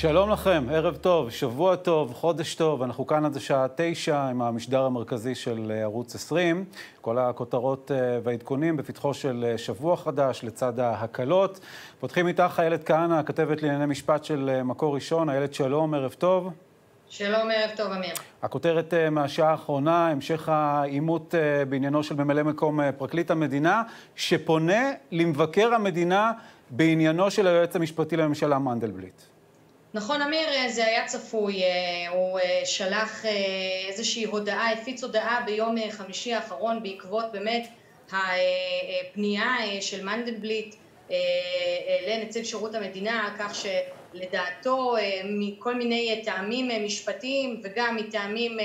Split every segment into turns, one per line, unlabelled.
שלום לכם, ערב טוב, שבוע טוב, חודש טוב. אנחנו כאן עד השעה תשע עם המשדר המרכזי של ערוץ 20. כל הכותרות אה, והעדכונים בפתחו של אה, שבוע חדש לצד ההקלות. פותחים איתך איילת כהנא, הכתבת לענייני משפט של אה, מקור ראשון. איילת, שלום, ערב טוב.
שלום, ערב טוב, אמיר.
הכותרת מהשעה האחרונה, המשך העימות בעניינו של ממלא מקום פרקליט המדינה, שפונה למבקר המדינה בעניינו של היועץ המשפטי לממשלה מנדלבליט.
נכון, אמיר, זה היה צפוי. אה, הוא אה, שלח אה, איזושהי הודעה, הפיץ הודעה ביום חמישי האחרון בעקבות באמת הפנייה של מנדלבליט לנציב שירות המדינה, כך שלדעתו מכל מיני טעמים משפטיים וגם מטעמים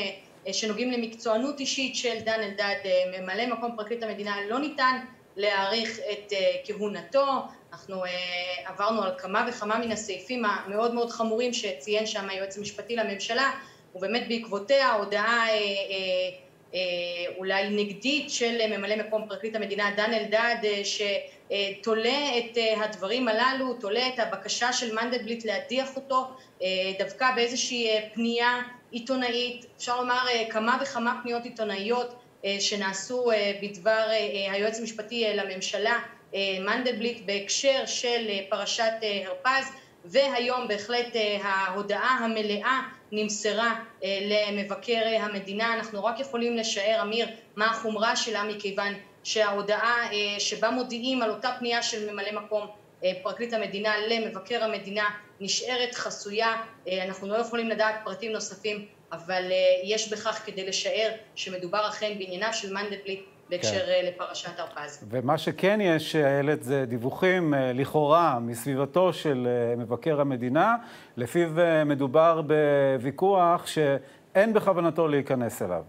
שנוגעים למקצוענות אישית של דן אלדד, ממלא מקום פרקליט המדינה, לא ניתן להאריך את כהונתו. אנחנו uh, עברנו על כמה וכמה מן הסעיפים המאוד מאוד חמורים שציין שם היועץ המשפטי לממשלה, ובאמת בעקבותיה הודעה uh, uh, אולי נגדית של ממלא מקום פרקליט המדינה דן אלדד, שתולה את הדברים הללו, תולה את הבקשה של מנדלבליט להדיח אותו, דווקא באיזושהי פנייה עיתונאית, אפשר לומר כמה וכמה פניות עיתונאיות שנעשו בדבר היועץ המשפטי לממשלה. אה, מנדלבליט בהקשר של אה, פרשת אה, הרפז והיום בהחלט ההודעה המלאה נמסרה למבקר המדינה. אנחנו רק יכולים לשער, אמיר, מה החומרה שלה מכיוון שההודעה שבה מודיעים על אותה פנייה של ממלא מקום פרקליט המדינה למבקר המדינה נשארת חסויה, אנחנו לא יכולים לדעת פרטים נוספים, אבל יש בכך כדי לשער שמדובר אכן בענייניו של מנדלבליט בהקשר כן. אה, לפרשת הרפז.
ומה שכן יש, איילת, זה דיווחים אה, לכאורה מסביבתו של אה, מבקר המדינה, לפיו מדובר בוויכוח שאין בכוונתו להיכנס אליו.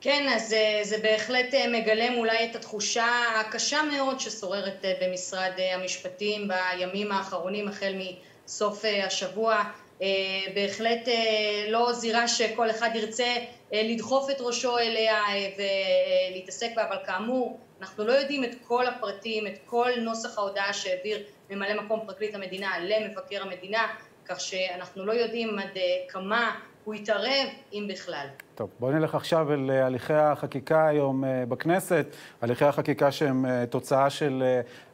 כן, אז זה בהחלט מגלם אולי את התחושה הקשה מאוד ששוררת במשרד המשפטים בימים האחרונים, החל מסוף השבוע. בהחלט לא זירה שכל אחד ירצה אה, לדחוף את ראשו אליה אה, ולהתעסק בה, אבל כאמור, אנחנו לא יודעים את כל הפרטים, את כל נוסח ההודעה שהעביר ממלא מקום פרקליט המדינה למבקר המדינה, כך שאנחנו לא יודעים עד אה, כמה הוא יתערב, אם בכלל.
טוב, בואי נלך עכשיו אל הליכי החקיקה היום בכנסת, הליכי החקיקה שהם תוצאה של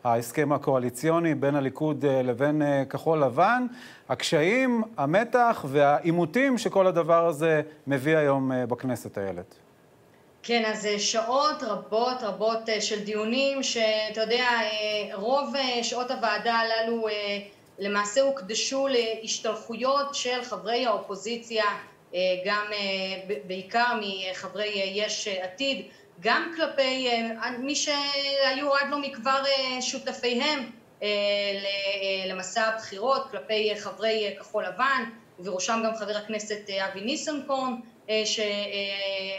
ההסכם הקואליציוני בין הליכוד לבין כחול לבן. הקשיים, המתח והעימותים שכל הדבר הזה מביא היום בכנסת, איילת.
כן, אז שעות רבות רבות של דיונים, שאתה יודע, רוב שעות הוועדה הללו למעשה הוקדשו להשתלחויות של חברי האופוזיציה, גם בעיקר מחברי יש עתיד, גם כלפי מי שהיו עד לא מכבר שותפיהם למסע הבחירות, כלפי חברי כחול לבן, ובראשם גם חבר הכנסת אבי ניסנקורן, ש...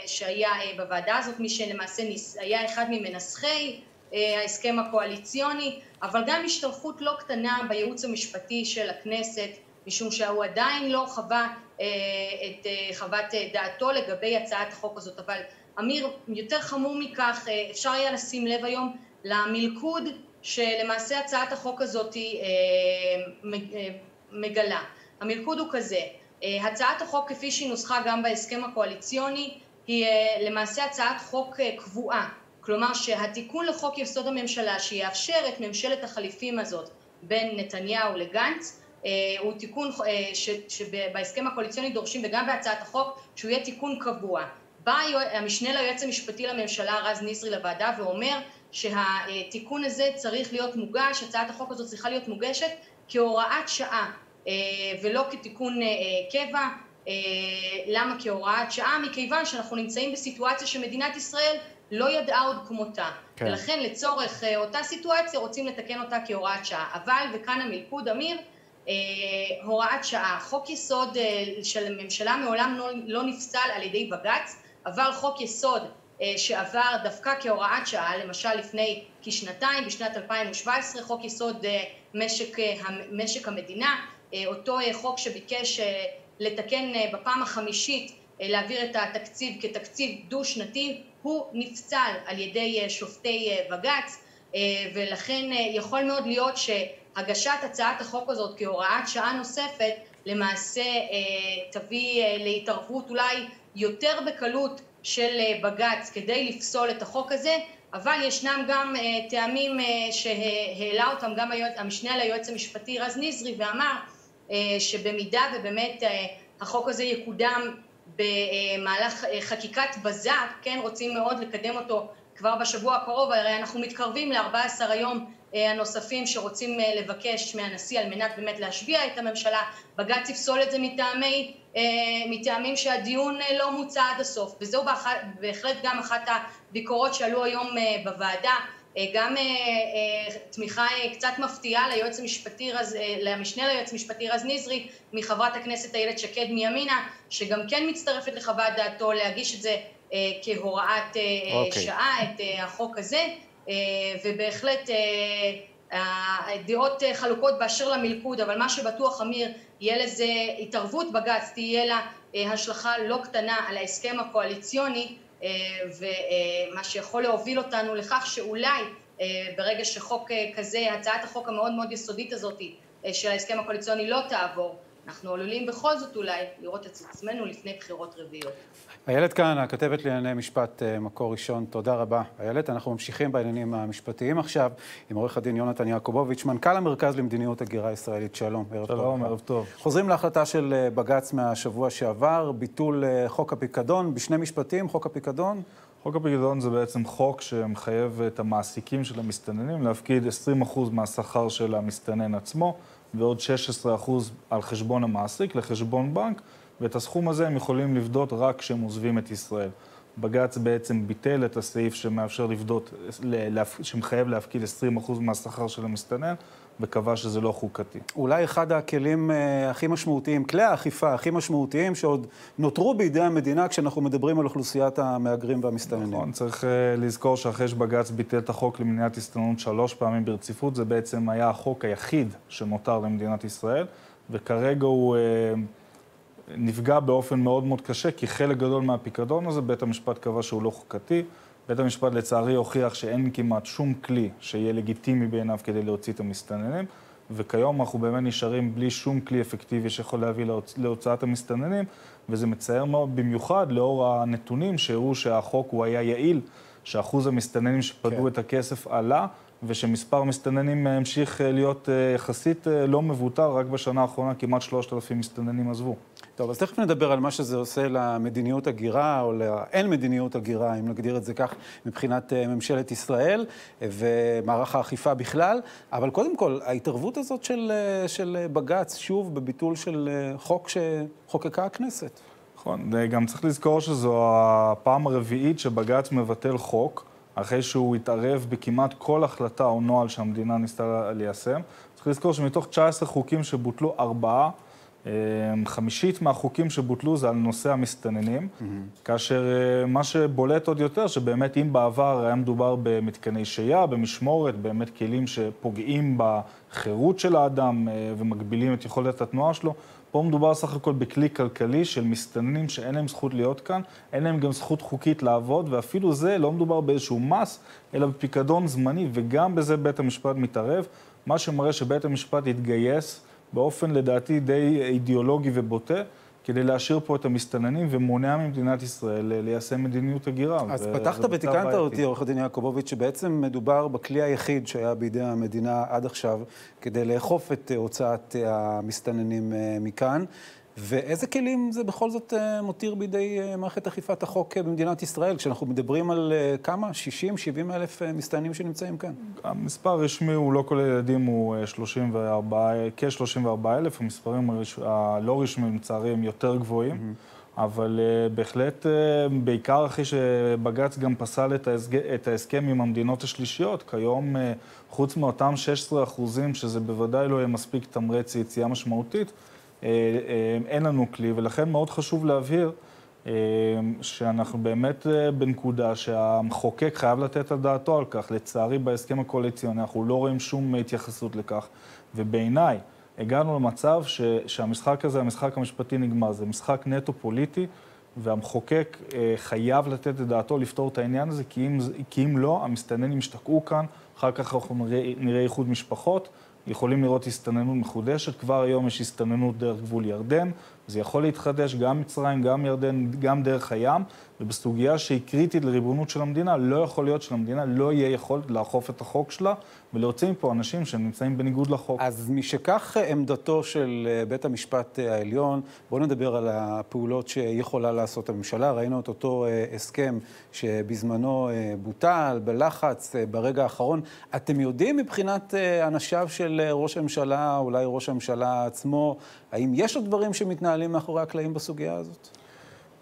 שהיה בוועדה הזאת, מי שלמעשה היה אחד ממנסחי ההסכם הקואליציוני, אבל גם השתלחות לא קטנה בייעוץ המשפטי של הכנסת, משום שהוא עדיין לא חווה את חוות דעתו לגבי הצעת החוק הזאת. אבל אמיר, יותר חמור מכך, אפשר היה לשים לב היום למלכוד שלמעשה הצעת החוק הזאת מגלה. המלכוד הוא כזה, הצעת החוק כפי שהיא נוסחה גם בהסכם הקואליציוני היא למעשה הצעת חוק קבועה, כלומר שהתיקון לחוק יסוד הממשלה שיאפשר את ממשלת החליפים הזאת בין נתניהו לגנץ הוא תיקון שבהסכם הקואליציוני דורשים וגם בהצעת החוק שהוא יהיה תיקון קבוע. בא המשנה ליועץ המשפטי לממשלה רז נזרי לוועדה ואומר שהתיקון הזה צריך להיות מוגש, הצעת החוק הזאת צריכה להיות מוגשת כהוראת שעה ולא כתיקון קבע. למה כהוראת שעה? מכיוון שאנחנו נמצאים בסיטואציה שמדינת ישראל לא ידעה עוד כמותה. כן. ולכן לצורך אותה סיטואציה רוצים לתקן אותה כהוראת שעה. אבל, וכאן המלכוד אמיר, הוראת שעה. חוק יסוד של ממשלה מעולם לא, לא נפסל על ידי בג"ץ, אבל חוק יסוד שעבר דווקא כהוראת שעה, למשל לפני כשנתיים, בשנת 2017, חוק יסוד משק, משק המדינה, אותו חוק שביקש לתקן בפעם החמישית, להעביר את התקציב כתקציב דו-שנתי, הוא נפצל על ידי שופטי בג"ץ, ולכן יכול מאוד להיות שהגשת הצעת החוק הזאת כהוראת שעה נוספת למעשה תביא להתערבות אולי יותר בקלות של בג"ץ כדי לפסול את החוק הזה, אבל ישנם גם טעמים שהעלה אותם גם המשנה ליועץ המשפטי רז נזרי ואמר שבמידה ובאמת החוק הזה יקודם במהלך חקיקת בזק, כן, רוצים מאוד לקדם אותו כבר בשבוע הקרוב, הרי אנחנו מתקרבים ל-14 היום הנוספים שרוצים לבקש מהנשיא על מנת באמת להשביע את הממשלה, בג"ץ יפסול את זה מטעמי, מטעמים שהדיון לא מוצע עד הסוף, וזו בהחלט גם אחת הביקורות שעלו היום בוועדה, גם תמיכה קצת מפתיעה ליועץ המשפטי, למשנה ליועץ המשפטי רז נזרי מחברת הכנסת איילת שקד מימינה, שגם כן מצטרפת לחוות דעתו להגיש את זה כהוראת okay. אוקיי. שעה, את החוק הזה, ובהחלט הדעות חלוקות באשר למלכוד, אבל מה שבטוח אמיר, יהיה לזה התערבות בג"ץ, תהיה לה השלכה לא קטנה על ההסכם הקואליציוני ומה שיכול להוביל אותנו לכך שאולי ברגע שחוק כזה, הצעת החוק המאוד מאוד יסודית הזאת של ההסכם הקואליציוני לא תעבור, אנחנו עלולים בכל זאת אולי לראות את עצמנו לפני בחירות רביעיות.
איילת כהנא, כתבת לענייני משפט מקור ראשון, תודה רבה. איילת, אנחנו ממשיכים בעניינים המשפטיים עכשיו עם עורך הדין יונתן יעקובוביץ', מנכ"ל המרכז למדיניות הגירה ישראלית. שלום,
ערב טוב. שלום, ערב טוב.
חוזרים להחלטה של בג"ץ מהשבוע שעבר, ביטול חוק הפיקדון. בשני משפטים, חוק הפיקדון.
חוק הפיקדון זה בעצם חוק שמחייב את המעסיקים של המסתננים להפקיד 20% מהשכר של המסתנן עצמו, ועוד 16% על חשבון המעסיק לחשבון בנק. ואת הסכום הזה הם יכולים לבדות רק כשהם עוזבים את ישראל. בג"ץ בעצם ביטל את הסעיף שמאפשר לבדות, שמחייב להפקיד 20% מהשכר של המסתנן, וקבע שזה לא חוקתי.
אולי אחד הכלים uh, הכי משמעותיים, כלי האכיפה הכי משמעותיים שעוד נותרו בידי המדינה כשאנחנו מדברים על אוכלוסיית המהגרים והמסתננים.
נכון, צריך uh, לזכור שאחרי שבג"ץ ביטל את החוק למניעת הסתננות שלוש פעמים ברציפות, זה בעצם היה החוק היחיד שמותר למדינת ישראל, וכרגע הוא... Uh, נפגע באופן מאוד מאוד קשה, כי חלק גדול מהפיקדון הזה, בית המשפט קבע שהוא לא חוקתי. בית המשפט לצערי הוכיח שאין כמעט שום כלי שיהיה לגיטימי בעיניו כדי להוציא את המסתננים, וכיום אנחנו באמת נשארים בלי שום כלי אפקטיבי שיכול להביא להוצ... להוצאת המסתננים, וזה מצער מאוד במיוחד לאור הנתונים שהראו שהחוק הוא היה יעיל, שאחוז המסתננים שפדו כן. את הכסף עלה, ושמספר המסתננים המשיך להיות יחסית לא מבוטר, רק בשנה האחרונה כמעט 3,000 מסתננים עזבו.
טוב, אז תכף נדבר על מה שזה עושה למדיניות הגירה, או לאין מדיניות הגירה, אם נגדיר את זה כך, מבחינת ממשלת ישראל ומערך האכיפה בכלל. אבל קודם כל, ההתערבות הזאת של, של בג"ץ, שוב, בביטול של חוק שחוקקה הכנסת.
נכון, גם צריך לזכור שזו הפעם הרביעית שבג"ץ מבטל חוק, אחרי שהוא התערב בכמעט כל החלטה או נוהל שהמדינה ניסתה ליישם. צריך לזכור שמתוך 19 חוקים שבוטלו, ארבעה חמישית מהחוקים שבוטלו זה על נושא המסתננים, mm-hmm. כאשר אה, מה שבולט עוד יותר, שבאמת אם בעבר היה מדובר במתקני שהייה, במשמורת, באמת כלים שפוגעים בחירות של האדם אה, ומגבילים את יכולת התנועה שלו, פה מדובר סך הכל בכלי כלכלי של מסתננים שאין להם זכות להיות כאן, אין להם גם זכות חוקית לעבוד, ואפילו זה לא מדובר באיזשהו מס, אלא בפיקדון זמני, וגם בזה בית המשפט מתערב, מה שמראה שבית המשפט התגייס באופן לדעתי די אידיאולוגי ובוטה, כדי להשאיר פה את המסתננים ומונע ממדינת ישראל ליישם מדיניות הגירה.
אז פתחת ותיקנת אותי, עורך הדין יעקובוביץ', שבעצם מדובר בכלי היחיד שהיה בידי המדינה עד עכשיו כדי לאכוף את הוצאת המסתננים מכאן. ואיזה כלים זה בכל זאת מותיר בידי מערכת אכיפת החוק במדינת ישראל, כשאנחנו מדברים על כמה? 60, 70 אלף מסתננים שנמצאים כאן?
המספר הרשמי הוא לא כולל ילדים, הוא 34, כ-34 אלף, המספרים הלא רשמיים לצערי הם יותר גבוהים. Mm-hmm. אבל uh, בהחלט, uh, בעיקר אחרי שבג"ץ גם פסל את, ההסג... את ההסכם עם המדינות השלישיות, כיום, uh, חוץ מאותם 16 אחוזים, שזה בוודאי לא יהיה מספיק תמרץ יציאה משמעותית, אה, אה, אין לנו כלי, ולכן מאוד חשוב להבהיר אה, שאנחנו באמת בנקודה שהמחוקק חייב לתת את דעתו על כך. לצערי, בהסכם הקואליציוני אנחנו לא רואים שום התייחסות לכך, ובעיניי הגענו למצב ש, שהמשחק הזה, המשחק המשפטי נגמר. זה משחק נטו פוליטי. והמחוקק אה, חייב לתת את דעתו לפתור את העניין הזה, כי אם, כי אם לא, המסתננים ישתקעו כאן, אחר כך אנחנו נראה, נראה איחוד משפחות, יכולים לראות הסתננות מחודשת. כבר היום יש הסתננות דרך גבול ירדן, זה יכול להתחדש גם מצרים, גם ירדן, גם דרך הים, ובסוגיה שהיא קריטית לריבונות של המדינה, לא יכול להיות שלמדינה לא יהיה יכולת לאכוף את החוק שלה ולהוציא מפה אנשים שנמצאים בניגוד לחוק.
אז משכך עמדתו של אה, בית המשפט אה, העליון, בואו נדבר על הפעולות שיכולה לעשות הממשלה. ראינו את אותו אה, הסכם שבזמנו בוטל, בלחץ, ברגע האחרון. אתם יודעים מבחינת אנשיו של ראש הממשלה, אולי ראש הממשלה עצמו, האם יש עוד דברים שמתנהלים מאחורי הקלעים בסוגיה הזאת?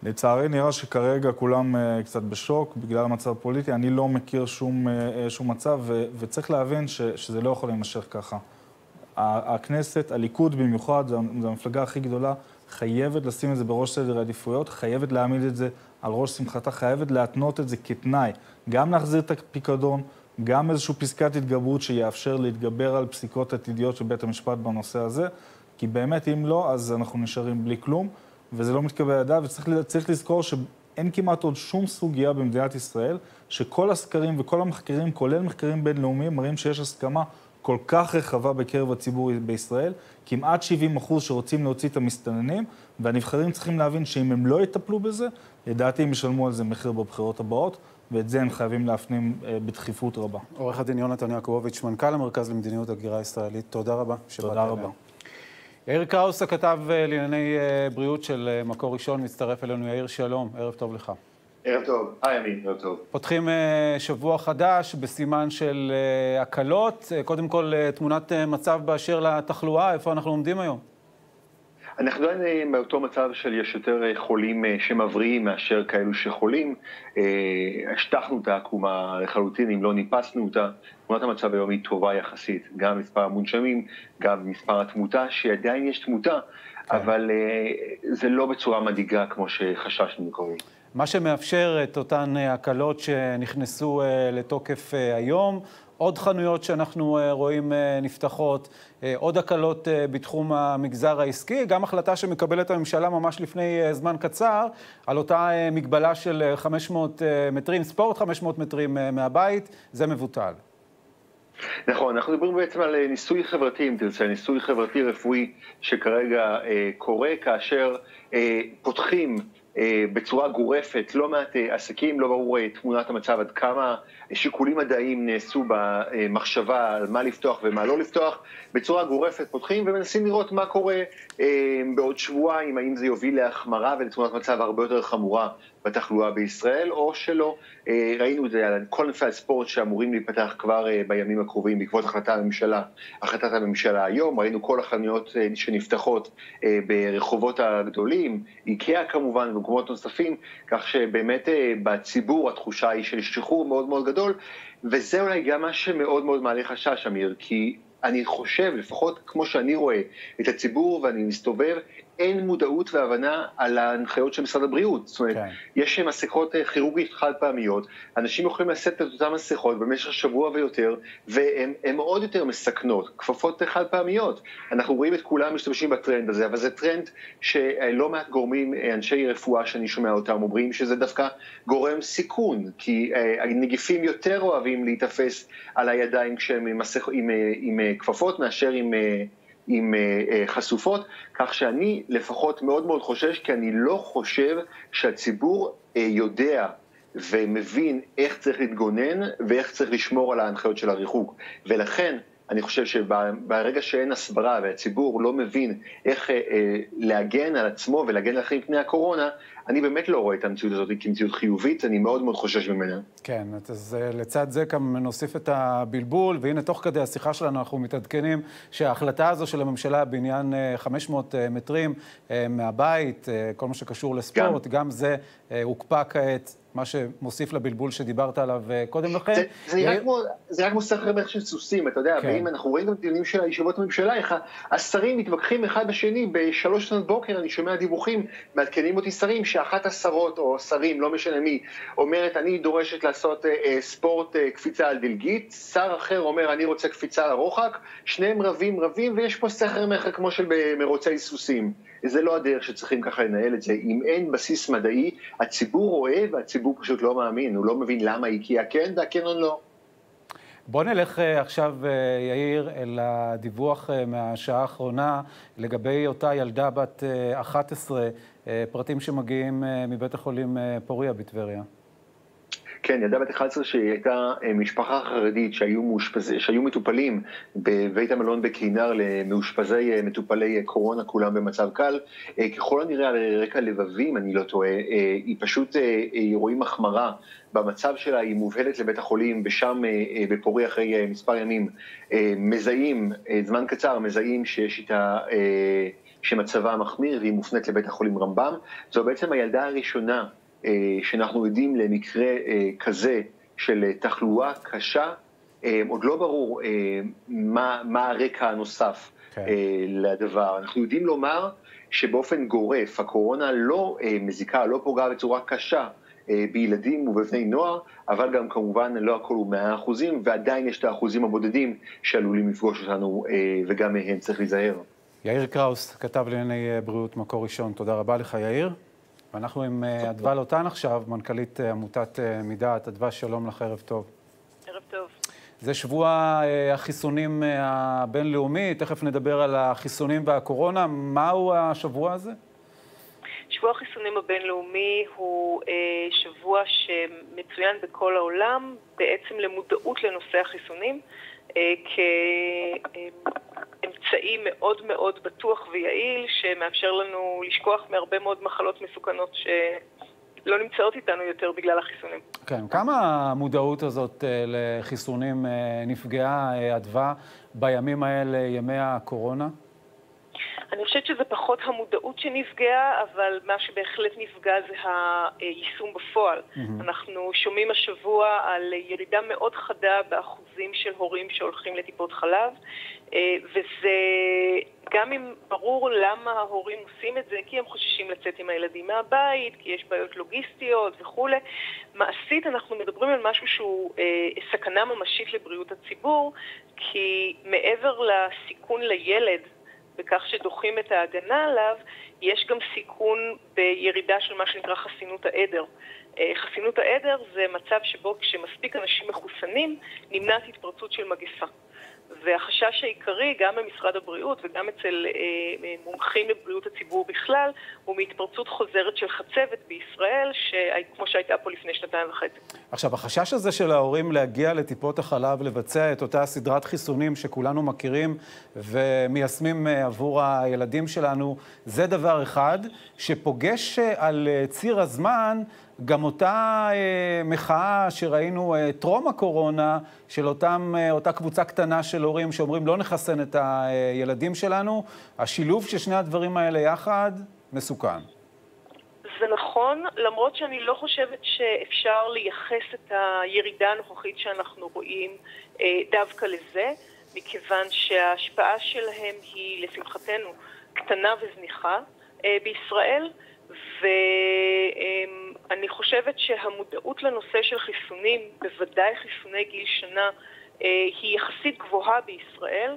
לצערי נראה שכרגע כולם uh, קצת בשוק בגלל המצב הפוליטי. אני לא מכיר שום, uh, שום מצב, ו- וצריך להבין ש- שזה לא יכול להימשך ככה. הכנסת, הליכוד במיוחד, זו, המפלגה הכי גדולה, חייבת לשים את זה בראש סדר העדיפויות, חייבת להעמיד את זה על ראש שמחתה, חייבת להתנות את זה כתנאי. גם להחזיר את הפיקדון, גם איזושהי פסקת התגברות שיאפשר להתגבר על פסיקות עתידיות של בית המשפט בנושא הזה, כי באמת, אם לא, אז אנחנו נשארים בלי כלום. וזה לא מתקבל על הדעת, וצריך לזכור שאין כמעט עוד שום סוגיה במדינת ישראל, שכל הסקרים וכל המחקרים, כולל מחקרים בינלאומיים, מראים שיש הסכמה כל כך רחבה בקרב הציבור בישראל, כמעט 70 אחוז שרוצים להוציא את המסתננים, והנבחרים צריכים להבין שאם הם לא יטפלו בזה, לדעתי הם ישלמו על זה מחיר בבחירות הבאות. ואת זה הם חייבים להפנים אה, בדחיפות רבה.
עורך הדין יונתן יעקובוביץ', מנכ"ל המרכז למדיניות הגירה ישראלית, תודה רבה.
תודה רבה.
יאיר קראוס, הכתב אה, לענייני אה, בריאות של אה, מקור ראשון, מצטרף אלינו. יאיר, שלום, ערב טוב לך.
ערב טוב, היי עמי, ערב טוב.
פותחים שבוע חדש בסימן של הקלות. קודם כל, תמונת מצב באשר לתחלואה, איפה אנחנו עומדים היום?
אנחנו עדיין באותו מצב של יש יותר חולים שמבריאים מאשר כאלו שחולים. השטחנו את העקומה לחלוטין, אם לא ניפסנו אותה. תמונת המצב היום היא טובה יחסית, גם מספר המונשמים, גם מספר התמותה, שעדיין יש תמותה, כן. אבל זה לא בצורה מדאיגה כמו שחששנו מקודם.
מה שמאפשר את אותן הקלות שנכנסו לתוקף היום. עוד חנויות שאנחנו אה, רואים אה, נפתחות, אה, עוד הקלות בתחום המגזר העסקי, גם החלטה שמקבלת הממשלה ממש לפני זמן קצר, על אותה מגבלה של 500 מטרים, ספורט 500 מטרים מהבית, זה מבוטל.
נכון, אנחנו מדברים בעצם על ניסוי חברתי, אם תרצה, ניסוי חברתי רפואי שכרגע אה, קורה כאשר אה, פותחים אה, בצורה גורפת לא מעט אה, עסקים, לא ברור אה, תמונת המצב עד כמה שיקולים מדעיים נעשו במחשבה על מה לפתוח ומה לא לפתוח, בצורה גורפת פותחים ומנסים לראות מה קורה בעוד שבועיים, האם זה יוביל להחמרה ולתמונת מצב הרבה יותר חמורה בתחלואה בישראל, או שלא. ראינו את זה על כל ענפי הספורט שאמורים להיפתח כבר בימים הקרובים בעקבות החלטת הממשלה, החלטת הממשלה היום, ראינו כל החנויות שנפתחות ברחובות הגדולים, איקאה כמובן, במקומות נוספים, כך שבאמת אה, בציבור התחושה היא של שחרור מאוד מאוד גדול, וזה אולי גם מה שמאוד מאוד מעלה חשש, אמיר, כי אני חושב, לפחות כמו שאני רואה את הציבור ואני מסתובב, אין מודעות והבנה על ההנחיות של משרד הבריאות. זאת אומרת, כן. יש מסכות אה, כירורגית חד פעמיות, אנשים יכולים לשאת את אותן מסכות במשך שבוע ויותר, והן עוד יותר מסכנות, כפפות חד פעמיות. אנחנו רואים את כולם משתמשים בטרנד הזה, אבל זה טרנד שלא מעט גורמים, אה, אנשי רפואה שאני שומע אותם, אומרים שזה דווקא גורם סיכון, כי אה, הנגיפים יותר אוהבים להיתפס על הידיים כשהם עם, מסכ... עם, עם כפפות מאשר עם... עם uh, uh, חשופות, כך שאני לפחות מאוד מאוד חושש, כי אני לא חושב שהציבור uh, יודע ומבין איך צריך להתגונן ואיך צריך לשמור על ההנחיות של הריחוק. ולכן, אני חושב שברגע שאין הסברה והציבור לא מבין איך אה, להגן על עצמו ולהגן על אחרים מפני הקורונה, אני באמת לא רואה את המציאות הזאת כמציאות חיובית, אני מאוד מאוד חושש ממנה.
כן, אז אה, לצד זה גם נוסיף את הבלבול, והנה תוך כדי השיחה שלנו אנחנו מתעדכנים שההחלטה הזו של הממשלה בעניין 500 אה, מטרים מהבית, כל מה שקשור לספורט, גם, גם זה הוקפא כעת. מה שמוסיף לבלבול שדיברת עליו אה, קודם לכן. זה,
זה, נראה כמו, זה רק כמו סחר בערך של סוסים, אתה יודע, כן. ואם אנחנו רואים גם דיונים של הישיבות הממשלה, איך השרים מתווכחים אחד בשני בשלוש שנות בוקר, אני שומע דיווחים, מעדכנים אותי שרים, שאחת השרות, או שרים, לא משנה מי, אומרת, אני דורשת לעשות אה, אה, ספורט אה, קפיצה על דלגית, שר אחר אומר, אני רוצה קפיצה לרוחק, שניהם רבים רבים, ויש פה סחר מכר כמו של מרוצי סוסים. זה לא הדרך שצריכים ככה לנהל את זה. אם אין בסיס מדעי, הציבור רואה והציבור פשוט לא מאמין, הוא לא מבין למה איקאה כן והקנון לא.
בוא נלך אה, עכשיו, אה, יאיר, אל הדיווח אה, מהשעה האחרונה לגבי אותה ילדה בת 11, פרטים שמגיעים מבית החולים פוריה בטבריה.
כן, ילדה בת 11 שהיא הייתה משפחה חרדית שהיו, מאושפז... שהיו מטופלים בבית המלון בקינר למאושפזי מטופלי קורונה, כולם במצב קל. ככל הנראה על רקע לבבי, אם אני לא טועה, היא פשוט, רואים החמרה במצב שלה, היא מובהלת לבית החולים, ושם בפורי אחרי מספר ימים מזהים, זמן קצר, מזהים שיש איתה... שמצבה מחמיר והיא מופנית לבית החולים רמב"ם. זו בעצם הילדה הראשונה אה, שאנחנו עדים למקרה אה, כזה של תחלואה קשה, אה, עוד לא ברור מה, מה הרקע הנוסף כן. לדבר. אנחנו יודעים לומר שבאופן גורף הקורונה לא מזיקה, לא פוגעה בצורה קשה בילדים ובבני נוער, אבל גם כמובן לא הכל הוא מאה אחוזים, ועדיין יש את האחוזים הבודדים שעלולים לפגוש אותנו, וגם מהם צריך להיזהר.
יאיר קראוס, כתב לענייני בריאות מקור ראשון, תודה רבה לך יאיר. ואנחנו עם אה, אדווה לוטן עכשיו, מנכ"לית אה, עמותת אה, מידעת. אדווה, שלום לך, ערב טוב.
ערב טוב.
זה שבוע החיסונים הבינלאומי, תכף נדבר על החיסונים והקורונה. מהו השבוע הזה?
שבוע החיסונים הבינלאומי הוא שבוע שמצוין בכל העולם, בעצם למודעות לנושא החיסונים, אמצעי מאוד מאוד בטוח ויעיל, שמאפשר לנו לשכוח מהרבה מאוד מחלות מסוכנות שלא נמצאות איתנו יותר בגלל החיסונים.
כן, כמה המודעות הזאת אה, לחיסונים אה, נפגעה, אה, אדווה, בימים האלה, ימי הקורונה?
אני חושבת שזה פחות המודעות שנפגעה, אבל מה שבהחלט נפגע זה היישום בפועל. Mm-hmm. אנחנו שומעים השבוע על ירידה מאוד חדה באחוזים של הורים שהולכים לטיפות חלב, אה, וזה, גם אם ברור למה ההורים עושים את זה, כי הם חוששים לצאת עם הילדים מהבית, כי יש בעיות לוגיסטיות וכולי, מעשית אנחנו מדברים על משהו שהוא אה, סכנה ממשית לבריאות הציבור, כי מעבר לסיכון לילד, בכך שדוחים את ההגנה עליו, יש גם סיכון בירידה של מה שנקרא חסינות העדר. אה, חסינות העדר זה מצב שבו כשמספיק אנשים מחוסנים נמנעת התפרצות של מגפה. והחשש העיקרי, גם במשרד הבריאות וגם אצל אה, אה, מומחים לבריאות הציבור בכלל, הוא מהתפרצות חוזרת של חצבת בישראל, כמו שהייתה פה לפני שנתיים וחצי.
עכשיו, החשש הזה של ההורים להגיע לטיפות החלב, לבצע את אותה סדרת חיסונים שכולנו מכירים ומיישמים אה, עבור הילדים שלנו, זה דבר אחד שפוגש אה, על ציר הזמן גם אותה אה, מחאה שראינו אה, הקורונה, של אותם, אה, אותה קבוצה קטנה של הורים שאומרים לא נחסן את הילדים שלנו, השילוב של שני הדברים האלה יחד מסוכן.
זה נכון, למרות שאני לא חושבת שאפשר לייחס את הירידה הנוכחית שאנחנו רואים אה, דווקא לזה, מכיוון שההשפעה שלהם היא, לשמחתנו, קטנה וזניחה אה, בישראל, ו... אה, אני חושבת שהמודעות לנושא של חיסונים, בוודאי חיסוני גיל שנה, אה, היא יחסית גבוהה בישראל,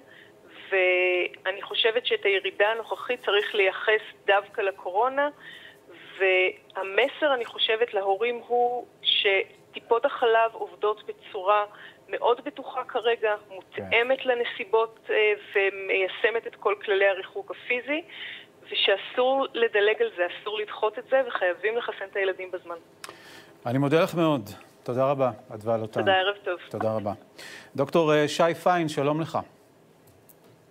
ואני חושבת שאת הירידה הנוכחית צריך לייחס דווקא לקורונה, והמסר, אני חושבת, להורים הוא שטיפות החלב עובדות בצורה מאוד בטוחה כרגע, מותאמת כן. לנסיבות אה, ומיישמת את כל כללי הריחוק הפיזי, ושאסור לדלג על זה, אסור לדחות את זה, וחייבים לחסן את הילדים בזמן.
אני מודה לך מאוד. תודה רבה, אדווה לוטן.
תודה, ערב טוב.
תודה רבה. דוקטור אה, שי פיין, שלום לך.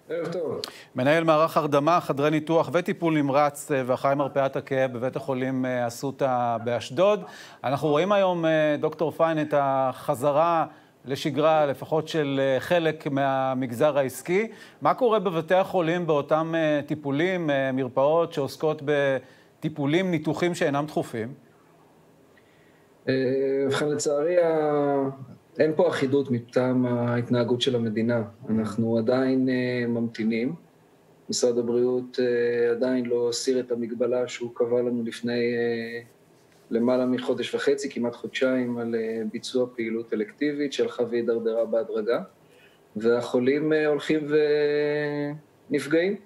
ערב טוב.
מנהל מערך הרדמה, חדרי ניתוח וטיפול נמרץ אה, ואחראי מרפאת הכאב בבית החולים אה, אסותא באשדוד. אנחנו רואים היום, דוקטור פיין, את החזרה לשגרה, לפחות של אה, חלק מהמגזר העסקי. מה קורה בבתי החולים באותם אה, טיפולים, אה, מרפאות שעוסקות בטיפולים, ניתוחים שאינם דחופים?
ובכן, לצערי, אין פה אחידות מטעם ההתנהגות של המדינה. אנחנו עדיין ממתינים. משרד הבריאות עדיין לא הסיר את המגבלה שהוא קבע לנו לפני למעלה מחודש וחצי, כמעט חודשיים, על אה, ביצוע פעילות אלקטיבית שהלכה והידרדרה בהדרגה, והחולים אה, הולכים ונפגעים.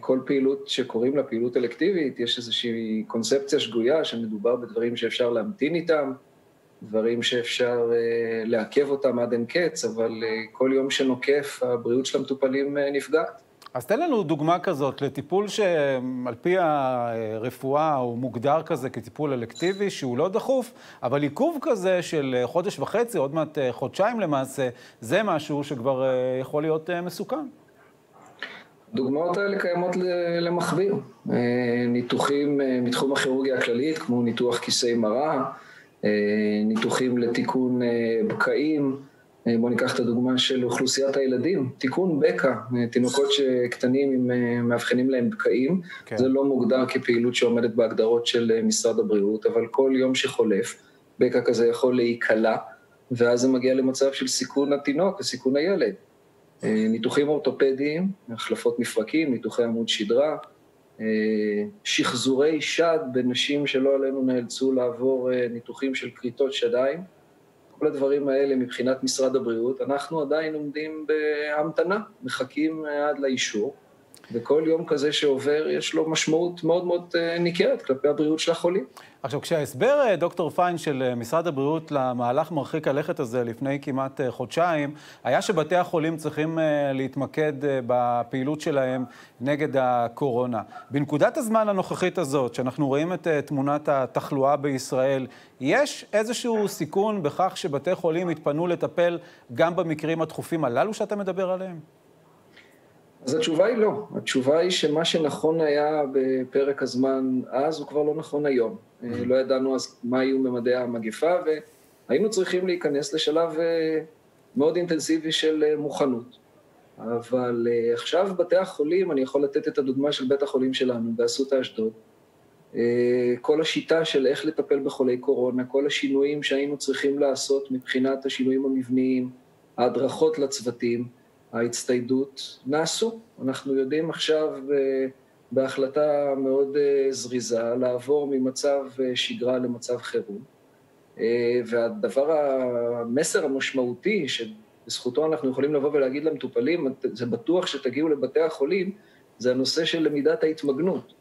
כל פעילות שקוראים לה פעילות אלקטיבית, יש איזושהי קונספציה שגויה שמדובר בדברים שאפשר להמתין איתם, דברים שאפשר לעכב אותם עד אין קץ, אבל כל יום שנוקף הבריאות של המטופלים נפגעת.
אז תן לנו דוגמה כזאת לטיפול שעל פי הרפואה הוא מוגדר כזה כטיפול אלקטיבי, שהוא לא דחוף, אבל עיכוב כזה של חודש וחצי, עוד מעט חודשיים למעשה, זה משהו שכבר יכול להיות מסוכן.
דוגמאות האלה קיימות למכביר. ניתוחים מתחום הכירורגיה הכללית, כמו ניתוח כיסי מראה, ניתוחים לתיקון בקעים, בואו ניקח את הדוגמה של אוכלוסיית הילדים, תיקון בקע, תינוקות קטנים מאבחנים להם בקעים, כן. זה לא מוגדר כפעילות שעומדת בהגדרות של משרד הבריאות, אבל כל יום שחולף, בקע כזה יכול להיקלע, ואז זה מגיע למצב של סיכון התינוק וסיכון הילד. ניתוחים אורתופדיים, החלפות מפרקים, ניתוחי עמוד שדרה, שחזורי שד בנשים שלא עלינו נאלצו לעבור ניתוחים של כריתות שדיים, כל הדברים האלה מבחינת משרד הבריאות, אנחנו עדיין עומדים בהמתנה, מחכים עד לאישור, וכל יום כזה שעובר יש לו משמעות מאוד מאוד ניכרת כלפי הבריאות של החולים.
עכשיו, כשההסבר, דוקטור פיין, של משרד הבריאות למהלך מרחיק הלכת הזה לפני כמעט חודשיים, היה שבתי החולים צריכים להתמקד בפעילות שלהם נגד הקורונה. בנקודת הזמן הנוכחית הזאת, שאנחנו רואים את תמונת התחלואה בישראל, יש איזשהו סיכון בכך שבתי חולים יתפנו לטפל גם במקרים הדחופים הללו שאתה מדבר עליהם?
אז התשובה היא לא. התשובה היא שמה שנכון היה בפרק הזמן אז, הוא כבר לא נכון היום. לא ידענו אז מה יהיו ממדי המגפה, והיינו צריכים להיכנס לשלב מאוד אינטנסיבי של מוכנות. אבל עכשיו בתי החולים, אני יכול לתת את הדוגמה של בית החולים שלנו, באסותא אשדוד. כל השיטה של איך לטפל בחולי קורונה, כל השינויים שהיינו צריכים לעשות מבחינת השינויים המבניים, ההדרכות לצוותים, ההצטיידות, נעשו. אנחנו יודעים עכשיו בהחלטה מאוד זריזה לעבור ממצב שגרה למצב חירום. והדבר, המסר המשמעותי, שבזכותו אנחנו יכולים לבוא ולהגיד למטופלים, זה בטוח שתגיעו לבתי החולים, זה הנושא של למידת ההתמגנות.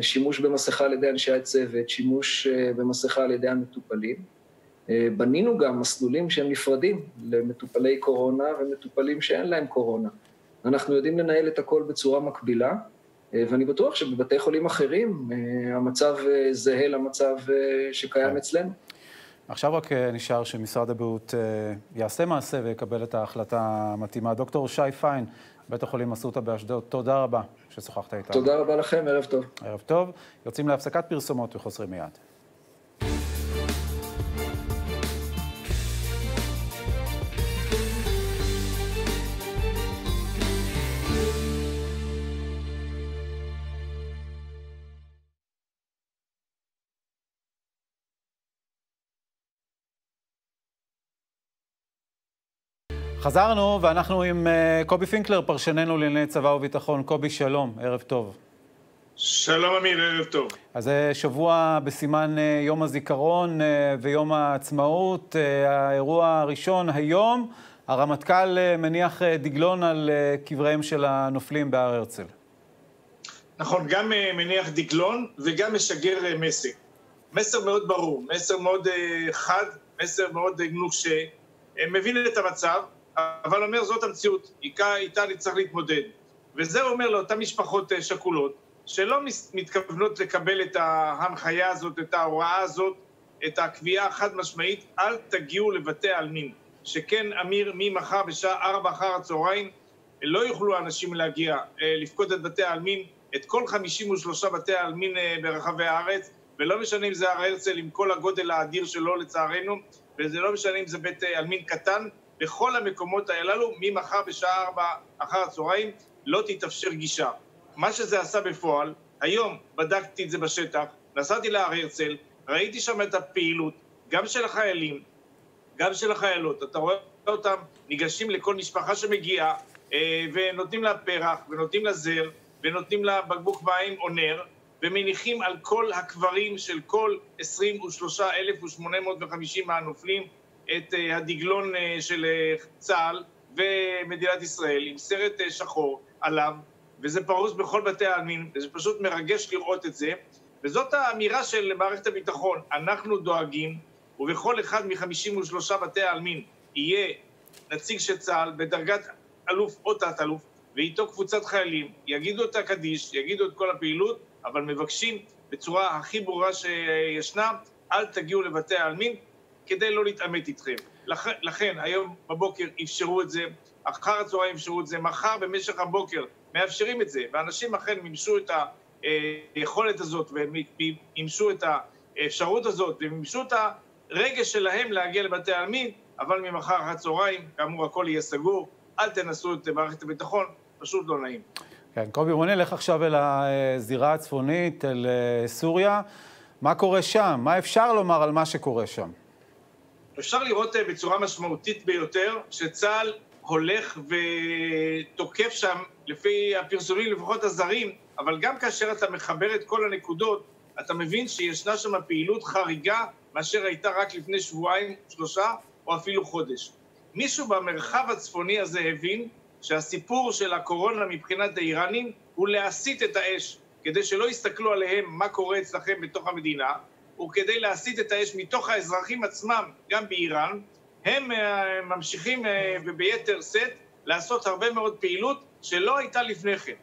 שימוש במסכה על ידי אנשי הצוות, שימוש במסכה על ידי המטופלים. בנינו גם מסלולים שהם נפרדים למטופלי קורונה ומטופלים שאין להם קורונה. אנחנו יודעים לנהל את הכל בצורה מקבילה, ואני בטוח שבבתי חולים אחרים המצב זהה למצב שקיים אצלנו.
עכשיו רק נשאר שמשרד הבריאות יעשה מעשה ויקבל את ההחלטה המתאימה. דוקטור שי פיין, בית החולים אסותא באשדוד, תודה רבה ששוחחת איתנו.
תודה רבה לכם, ערב טוב.
ערב טוב. יוצאים להפסקת פרסומות וחוזרים מיד. חזרנו, ואנחנו עם קובי פינקלר, פרשננו לענייני צבא וביטחון. קובי, שלום, ערב טוב.
שלום אמיר, ערב טוב.
אז זה שבוע בסימן יום הזיכרון ויום העצמאות. האירוע הראשון היום, הרמטכ"ל מניח דגלון על קבריהם של הנופלים בהר הרצל.
נכון, גם מניח דגלון וגם משגר מסר. מסר מאוד ברור, מסר מאוד חד, מסר מאוד נוקשה, מבין את המצב. אבל אומר זאת המציאות, איתה צריך להתמודד. וזה אומר לאותן משפחות שכולות, שלא מתכוונות לקבל את ההנחיה הזאת, את ההוראה הזאת, את הקביעה החד משמעית, אל תגיעו לבתי העלמין. שכן, אמיר, ממחר בשעה ארבע אחר הצהריים, לא יוכלו אנשים להגיע, לפקוד את בתי העלמין, את כל 53 בתי העלמין ברחבי הארץ, ולא משנה אם זה הר הרצל עם כל הגודל האדיר שלו לצערנו, וזה לא משנה אם זה בית עלמין קטן, בכל המקומות הללו, ממחר בשעה ארבע אחר הצהריים, לא תתאפשר גישה. מה שזה עשה בפועל, היום בדקתי את זה בשטח, נסעתי להר הרצל, ראיתי שם את הפעילות, גם של החיילים, גם של החיילות. אתה רואה אותם ניגשים לכל משפחה שמגיעה, ונותנים לה פרח, ונותנים לה זר, ונותנים לה בקבוק מים או נר, ומניחים על כל הקברים של כל 23,850 מהנופלים, את הדגלון של צה"ל ומדינת ישראל עם סרט שחור עליו, וזה פרוס בכל בתי העלמין, וזה פשוט מרגש לראות את זה, וזאת האמירה של מערכת הביטחון, אנחנו דואגים, ובכל אחד מ-53 בתי העלמין יהיה נציג של צה"ל בדרגת אלוף או תת-אלוף, ואיתו קבוצת חיילים, יגידו את הקדיש, יגידו את כל הפעילות, אבל מבקשים בצורה הכי ברורה שישנה, אל תגיעו לבתי העלמין כדי לא להתעמת איתכם. לכן, לכן היום בבוקר אפשרו את זה, אחר הצהריים אפשרו את זה, מחר במשך הבוקר מאפשרים את זה, ואנשים אכן מימשו את היכולת הזאת ומימשו את האפשרות הזאת ומימשו את הרגש שלהם להגיע לבתי העלמין, אבל ממחר אחר הצהריים, כאמור, הכל יהיה סגור, אל תנסו את מערכת הביטחון, פשוט לא נעים.
כן, קובי, בוא נלך עכשיו אל הזירה הצפונית, אל אה, סוריה. מה קורה שם? מה אפשר לומר על מה שקורה שם?
אפשר לראות אה, בצורה משמעותית ביותר שצה"ל הולך ותוקף שם, לפי הפרסומים, לפחות הזרים, אבל גם כאשר אתה מחבר את כל הנקודות, אתה מבין שישנה שם פעילות חריגה מאשר הייתה רק לפני שבועיים, שלושה או אפילו חודש. מישהו במרחב הצפוני הזה הבין שהסיפור של הקורונה מבחינת האיראנים הוא להסיט את האש, כדי שלא יסתכלו עליהם מה קורה אצלכם בתוך המדינה, וכדי להסיט את האש מתוך האזרחים עצמם, גם באיראן, הם אה, ממשיכים אה, וביתר שאת לעשות הרבה מאוד פעילות שלא הייתה לפני כן.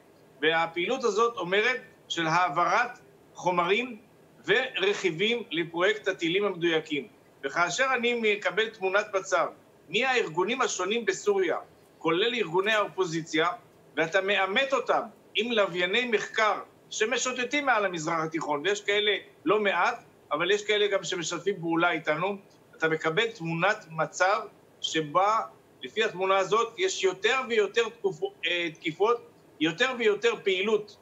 והפעילות הזאת אומרת של העברת חומרים ורכיבים לפרויקט הטילים המדויקים. וכאשר אני מקבל תמונת מצב מהארגונים השונים בסוריה, כולל ארגוני האופוזיציה, ואתה מאמת אותם עם לווייני מחקר שמשוטטים מעל המזרח התיכון, ויש כאלה לא מעט, אבל יש כאלה גם שמשתפים פעולה איתנו, אתה מקבל תמונת מצב שבה, לפי התמונה הזאת, יש יותר ויותר אה, תקיפות, יותר ויותר פעילות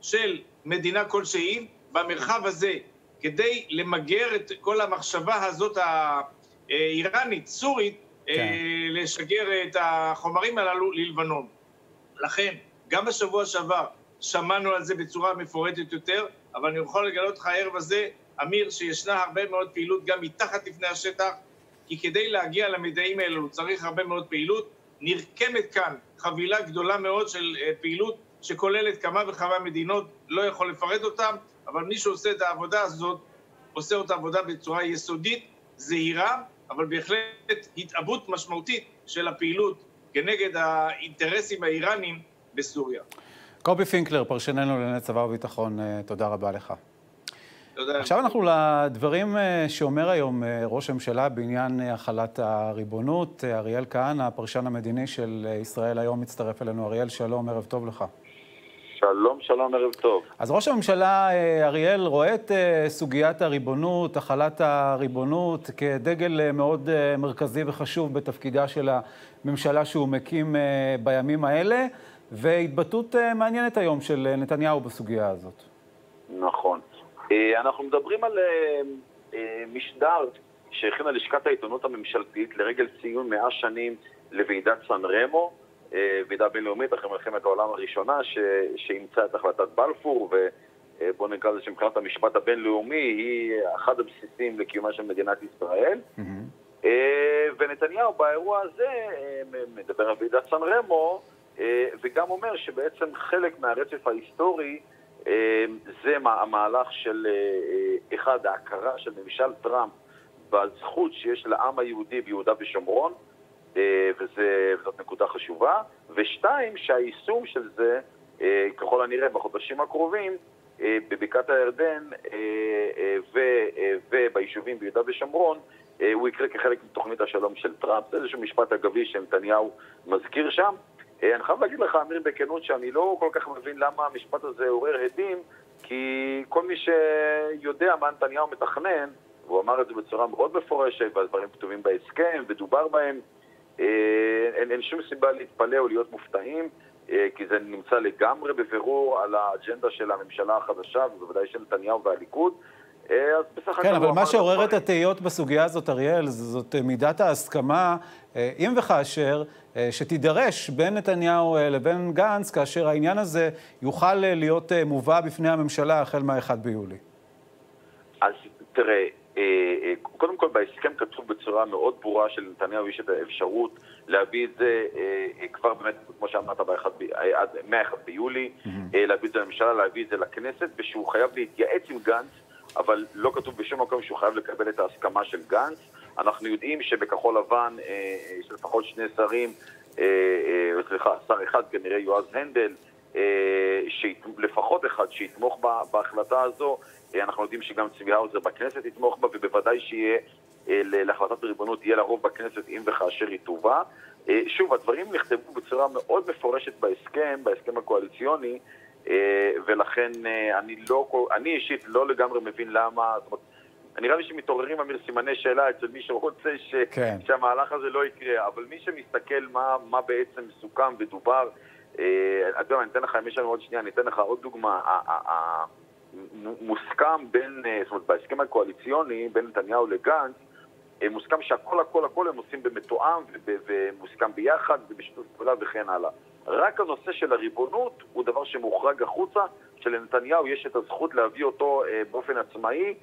של מדינה כלשהי במרחב הזה, כדי למגר את כל המחשבה הזאת האיראנית, סורית, כן. אה, לשגר את החומרים הללו ללבנון. לכן, גם בשבוע שעבר שמענו על זה בצורה מפורטת יותר, אבל אני יכול לגלות לך הערב הזה, אמיר, שישנה הרבה מאוד פעילות גם מתחת לפני השטח, כי כדי להגיע למידעים האלו צריך הרבה מאוד פעילות. נרקמת כאן חבילה גדולה מאוד של אה, פעילות שכוללת כמה וכמה מדינות, לא יכול לפרט אותן, אבל מי שעושה את העבודה הזאת, עושה אותה עבודה בצורה יסודית, זהירה, אבל בהחלט התעבות משמעותית של הפעילות כנגד האינטרסים האיראנים בסוריה.
קובי פינקלר, פרשננו לענייני צבא וביטחון, אה, תודה רבה לך.
תודה.
עכשיו אנחנו לדברים אה, שאומר היום אה, ראש הממשלה בעניין החלת הריבונות. אריאל כהנא, הפרשן המדיני של ישראל היום, מצטרף אלינו. אריאל, שלום, ערב טוב לך.
שלום, שלום, ערב טוב.
אז ראש הממשלה אריאל רואה את סוגיית הריבונות, החלת הריבונות, כדגל מאוד מרכזי וחשוב בתפקידה של הממשלה שהוא מקים בימים האלה. והתבטאות אה, מעניינת היום של אה, נתניהו בסוגיה הזאת.
אה, אנחנו מדברים על משדר שהכינה לשכת העיתונות הממשלתית לרגל ציון מאה שנים לוועידת סן רמו, ועידה בינלאומית אחרי מלחמת העולם הראשונה שאימצה את החלטת בלפור, ובוא נקרא לזה שמבחינת המשפט הבינלאומי היא אחד הבסיסים לקיומה של מדינת ישראל. Mm-hmm. ונתניהו באירוע הזה מדבר על ועידת סן רמו, אה, וגם אומר שבעצם חלק מהרצף ההיסטורי אה, זה המהלך של, אה, אחד, ההכרה של ממשל טראמפ בזכות שיש לעם היהודי ביהודה ושומרון, וזאת נקודה חשובה, ושתיים, שהיישום של זה, ככל הנראה בחודשים הקרובים, בבקעת הירדן וביישובים ביהודה ושומרון, הוא יקרה כחלק מתוכנית השלום של טראמפ. זה איזשהו משפט אגבי שנתניהו מזכיר שם. אה, אני חייב להגיד לך, אמיר, בכנות, שאני לא כל כך מבין למה המשפט הזה עורר הדים, כי כל מי שיודע מה נתניהו מתכנן, והוא אמר את זה בצורה מאוד מפורשת, והדברים כתובים בהסכם ודובר בהם, אה, אין, אין שום סיבה להתפלא או להיות מופתעים, אה, כי זה נמצא לגמרי בבירור על האג'נדה של הממשלה החדשה, ובוודאי של נתניהו והליכוד.
אז בסך כן, אבל מה שעורר את התהיות בסוגיה הזאת, אריאל, זאת מידת ההסכמה, אם וכאשר אה, שתידרש בין נתניהו אה, לבין גנץ, כאשר העניין הזה יוכל אה, להיות מובא בפני הממשלה החל מה-1 ביולי.
אז תראה, קודם כל בהסכם כתוב בצורה מאוד ברורה שלנתניהו יש את האפשרות להביא את זה כבר באמת, כמו שאמרת, עד מ-1 ביולי, mm-hmm. להביא את זה לממשלה, להביא את זה לכנסת, ושהוא חייב להתייעץ עם גנץ, אבל לא כתוב בשום מקום שהוא חייב לקבל את ההסכמה של גנץ. אנחנו יודעים שבכחול לבן יש לפחות שני שרים, סליחה, שר אחד כנראה יועז הנדל, לפחות אחד שיתמוך בהחלטה הזו. אנחנו יודעים שגם צבי האוזר בכנסת יתמוך בה, ובוודאי שיהיה להחלטת הריבונות יהיה לרוב בכנסת אם וכאשר היא תובא. שוב, הדברים נכתבו בצורה מאוד מפורשת בהסכם, בהסכם הקואליציוני, ולכן אני, לא, אני אישית לא לגמרי מבין למה, זאת אומרת, נראה לי שמתעוררים, אמיר, סימני שאלה אצל מי שרוצה ש... כן. שהמהלך הזה לא יקרה, אבל מי שמסתכל מה, מה בעצם סוכם ודובר, אתה יודע, אני אתן לך, אם יש לנו עוד שנייה, אני אתן לך עוד דוגמה. מוסכם בין, זאת אומרת, בהסכם הקואליציוני, בין נתניהו לגנץ, מוסכם שהכל הכל הכל הם עושים במתואם ומוסכם ביחד ובשיתוף פעולה וכן הלאה. רק הנושא של הריבונות הוא דבר שמוחרג החוצה, שלנתניהו יש את הזכות להביא אותו באופן עצמאי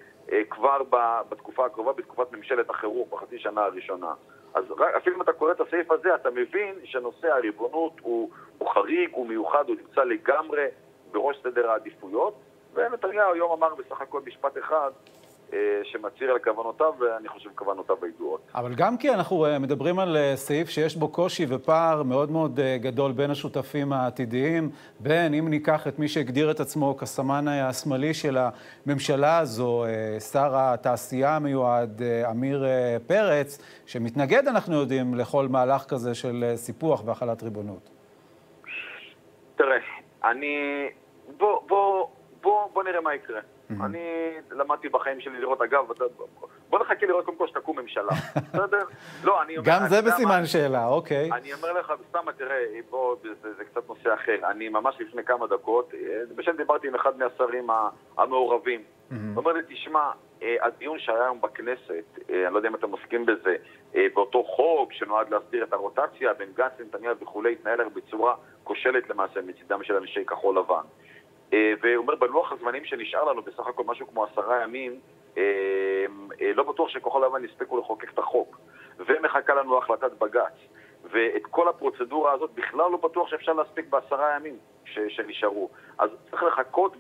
כבר בתקופה הקרובה, בתקופת ממשלת החירום, בחצי שנה הראשונה. אז רק, אפילו אם אתה קורא את הסעיף הזה, אתה מבין שנושא הריבונות הוא, הוא חריג, הוא מיוחד, הוא נמצא לגמרי בראש סדר העדיפויות, ונתניהו היום אמר בסך הכל משפט אחד, שמצהיר על כוונותיו, ואני חושב כוונותיו הידועות.
אבל גם כי אנחנו מדברים על סעיף שיש בו קושי ופער מאוד מאוד גדול בין השותפים העתידיים, בין אם ניקח את מי שהגדיר את עצמו כסמן השמאלי של הממשלה הזו, שר התעשייה המיועד, עמיר פרץ, שמתנגד, אנחנו יודעים, לכל מהלך כזה של סיפוח והחלת ריבונות.
תראה, אני... בוא, בוא, בוא, בוא נראה מה יקרה. אני למדתי בחיים שלי לראות, אגב, בוא נחכה לראות קודם כל שתקום ממשלה, בסדר?
לא, אני אומר... גם זה בסימן שאלה, אוקיי.
אני אומר לך, סתם, תראה, בוא, זה קצת נושא אחר. אני ממש לפני כמה דקות, בשם דיברתי עם אחד מהשרים המעורבים. הוא אומר לי, תשמע, הדיון שהיה היום בכנסת, אני לא יודע אם אתה מסכים בזה, באותו חוק שנועד להסדיר את הרוטציה בין גנץ לנתניהו וכולי, התנהל בצורה כושלת למעשה מצידם של אנשי כחול לבן. והוא אומר, בלוח הזמנים שנשאר לנו, בסך הכל משהו כמו עשרה ימים, לא בטוח שכחול לבן יספיקו לחוקק את החוק. ומחכה לנו החלטת בג"ץ. ואת כל הפרוצדורה הזאת בכלל לא בטוח שאפשר להספיק בעשרה ימים שנשארו. אז צריך לחכות,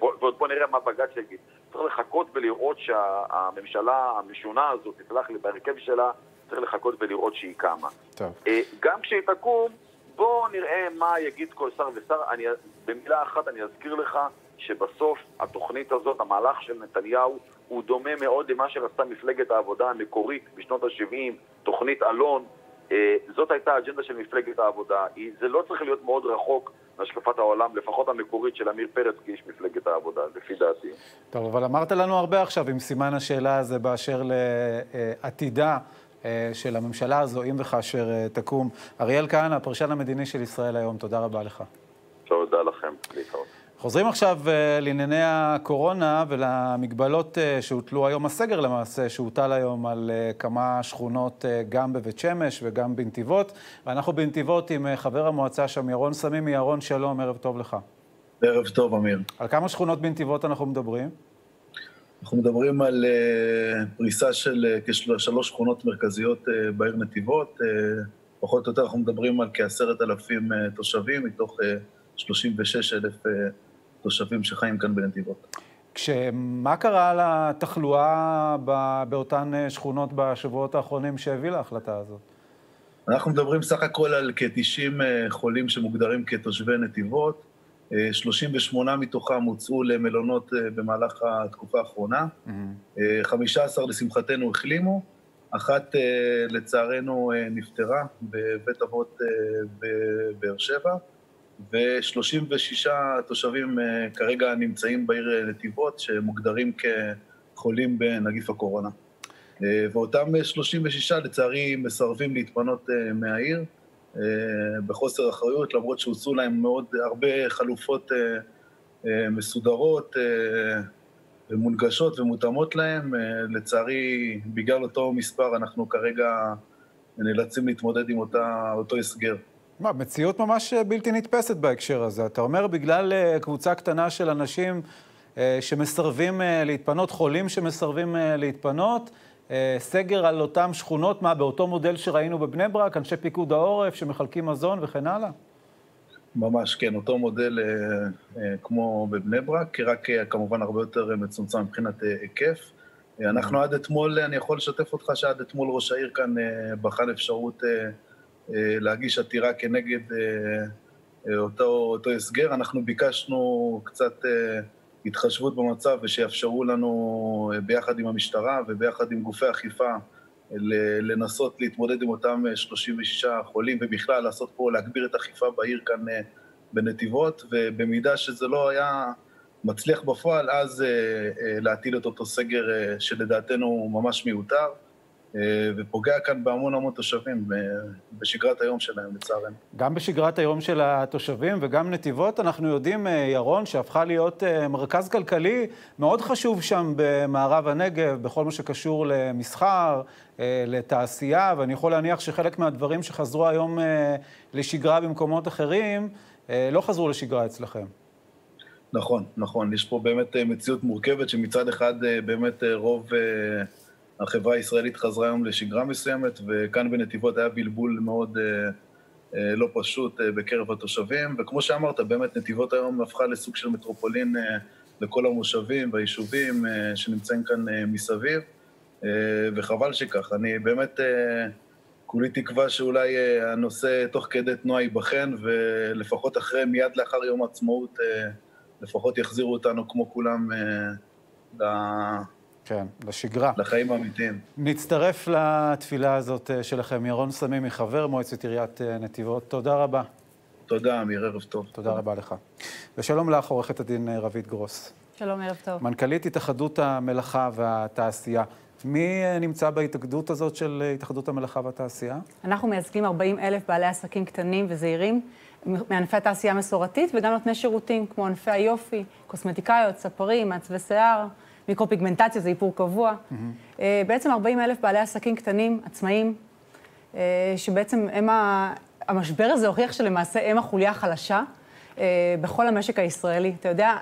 ועוד בוא נראה מה בג"ץ יגיד. צריך לחכות ולראות שהממשלה המשונה הזאת, תסלח לי, בהרכב שלה, צריך לחכות ולראות שהיא קמה.
טוב.
גם כשהיא תקום, בואו נראה מה יגיד כל שר ושר. אני, במילה אחת אני אזכיר לך שבסוף התוכנית הזאת, המהלך של נתניהו, הוא דומה מאוד למה שעשתה מפלגת העבודה המקורית בשנות ה-70, תוכנית אלון. אה, זאת הייתה האג'נדה של מפלגת העבודה. זה לא צריך להיות מאוד רחוק מהשקפת העולם, לפחות המקורית של עמיר פרץ כאיש מפלגת העבודה, לפי דעתי.
טוב, אבל אמרת לנו הרבה עכשיו עם סימן השאלה הזה באשר לעתידה. של הממשלה הזו, אם וכאשר תקום. אריאל כהנא, הפרשן המדיני של ישראל היום, תודה רבה לך.
תודה לכם, להתראות.
חוזרים עכשיו לענייני הקורונה ולמגבלות שהוטלו היום, הסגר למעשה, שהוטל היום על כמה שכונות גם בבית שמש וגם בנתיבות. ואנחנו בנתיבות עם חבר המועצה שם, ירון סמימי. ירון, שלום, ערב טוב לך.
ערב טוב, אמיר.
על כמה שכונות בנתיבות אנחנו מדברים?
אנחנו מדברים על uh, פריסה של uh, כשלוש שכונות מרכזיות uh, בעיר נתיבות. פחות או יותר אנחנו מדברים על כעשרת אלפים תושבים, מתוך uh, 36 אלף תושבים שחיים כאן בנתיבות.
כשמה קרה לתחלואה באותן שכונות בשבועות האחרונים שהביא להחלטה הזאת?
אנחנו מדברים סך הכל על כ-90 חולים שמוגדרים כתושבי נתיבות. 38 מתוכם הוצאו למלונות במהלך התקופה האחרונה. Mm-hmm. 15 לשמחתנו החלימו, אחת לצערנו נפטרה בבית אבות בבאר שבע, ו-36 תושבים כרגע נמצאים בעיר נתיבות, שמוגדרים כחולים בנגיף הקורונה. ואותם 36 לצערי מסרבים להתפנות מהעיר. בחוסר אחריות, למרות שהוצאו להם מאוד הרבה חלופות מסודרות ומונגשות ומותאמות להם. לצערי, בגלל אותו מספר, אנחנו כרגע נאלצים להתמודד עם אותה, אותו הסגר.
מה, מציאות ממש בלתי נתפסת בהקשר הזה. אתה אומר, בגלל קבוצה קטנה של אנשים שמסרבים להתפנות, חולים שמסרבים להתפנות, סגר על אותן שכונות, מה, באותו מודל שראינו בבני ברק, אנשי פיקוד העורף שמחלקים מזון וכן הלאה?
ממש, כן, אותו מודל אה, אה, כמו בבני ברק, רק אה, כמובן הרבה יותר מצומצם מבחינת היקף. אנחנו עד אתמול, אני יכול לשתף אותך שעד אתמול ראש העיר כאן בחן אפשרות להגיש עתירה כנגד אותו, אותו הסגר. אנחנו ביקשנו קצת התחשבות במצב ושיאפשרו לנו ביחד עם המשטרה וביחד עם גופי אכיפה לנסות להתמודד עם אותם 36 אה, חולים, ובכלל לעשות פה, להגביר את האכיפה בעיר כאן אה, בנתיבות, ובמידה שזה לא היה מצליח בפועל, אז אה, להטיל את אותו סגר שלדעתנו הוא ממש מיותר. אה, ופוגע כאן בהמון המון תושבים בשגרת היום שלהם, לצערנו.
גם בשגרת היום של התושבים וגם נתיבות, אנחנו יודעים, אה, ירון, שהפכה להיות אה, מרכז כלכלי מאוד חשוב שם במערב הנגב, בכל מה שקשור למסחר, לתעשייה, ואני יכול להניח שחלק מהדברים שחזרו היום לשגרה במקומות אחרים, לא חזרו לשגרה אצלכם.
נכון, נכון. יש פה באמת מציאות מורכבת שמצד אחד באמת רוב... החברה הישראלית חזרה היום לשגרה מסוימת, וכאן בנתיבות היה בלבול מאוד אה, אה, לא פשוט אה, בקרב התושבים, וכמו שאמרת, באמת נתיבות היום הפכה לסוג של מטרופולין אה, לכל המושבים והיישובים אה, שנמצאים כאן אה, מסביב, אה, וחבל שכך. אני באמת אה, כולי תקווה שאולי אה, הנושא תוך כדי תנועה ייבחן, ולפחות אחרי, מיד לאחר יום העצמאות, אה, לפחות יחזירו אותנו כמו כולם אה,
כן, לשגרה.
לחיים האמיתיים.
נצטרף לתפילה הזאת אה, שלכם. ירון סמימי, חבר מועצת עיריית אה, נתיבות, תודה רבה.
תודה, אמיר, ערב טוב.
תודה רבה לך. ושלום לך, עורכת הדין אה, רבית גרוס.
שלום, ערב טוב.
מנכ"לית התאחדות המלאכה והתעשייה. מי נמצא בהתאגדות הזאת של התאחדות המלאכה והתעשייה?
אנחנו מייצגים 40 אלף בעלי עסקים קטנים וזעירים, מענפי התעשייה המסורתית וגם נותני שירותים, כמו ענפי היופי, קוסמטיקאיות, ספרים, מעצבי שיער. מיקרופיגמנטציה זה איפור קבוע. Mm-hmm. בעצם 40 אלף בעלי עסקים קטנים, עצמאים, אה, שבעצם הם ה... המשבר הזה הוכיח שלמעשה הם החוליה החלשה אה, בכל המשק הישראלי. אתה יודע,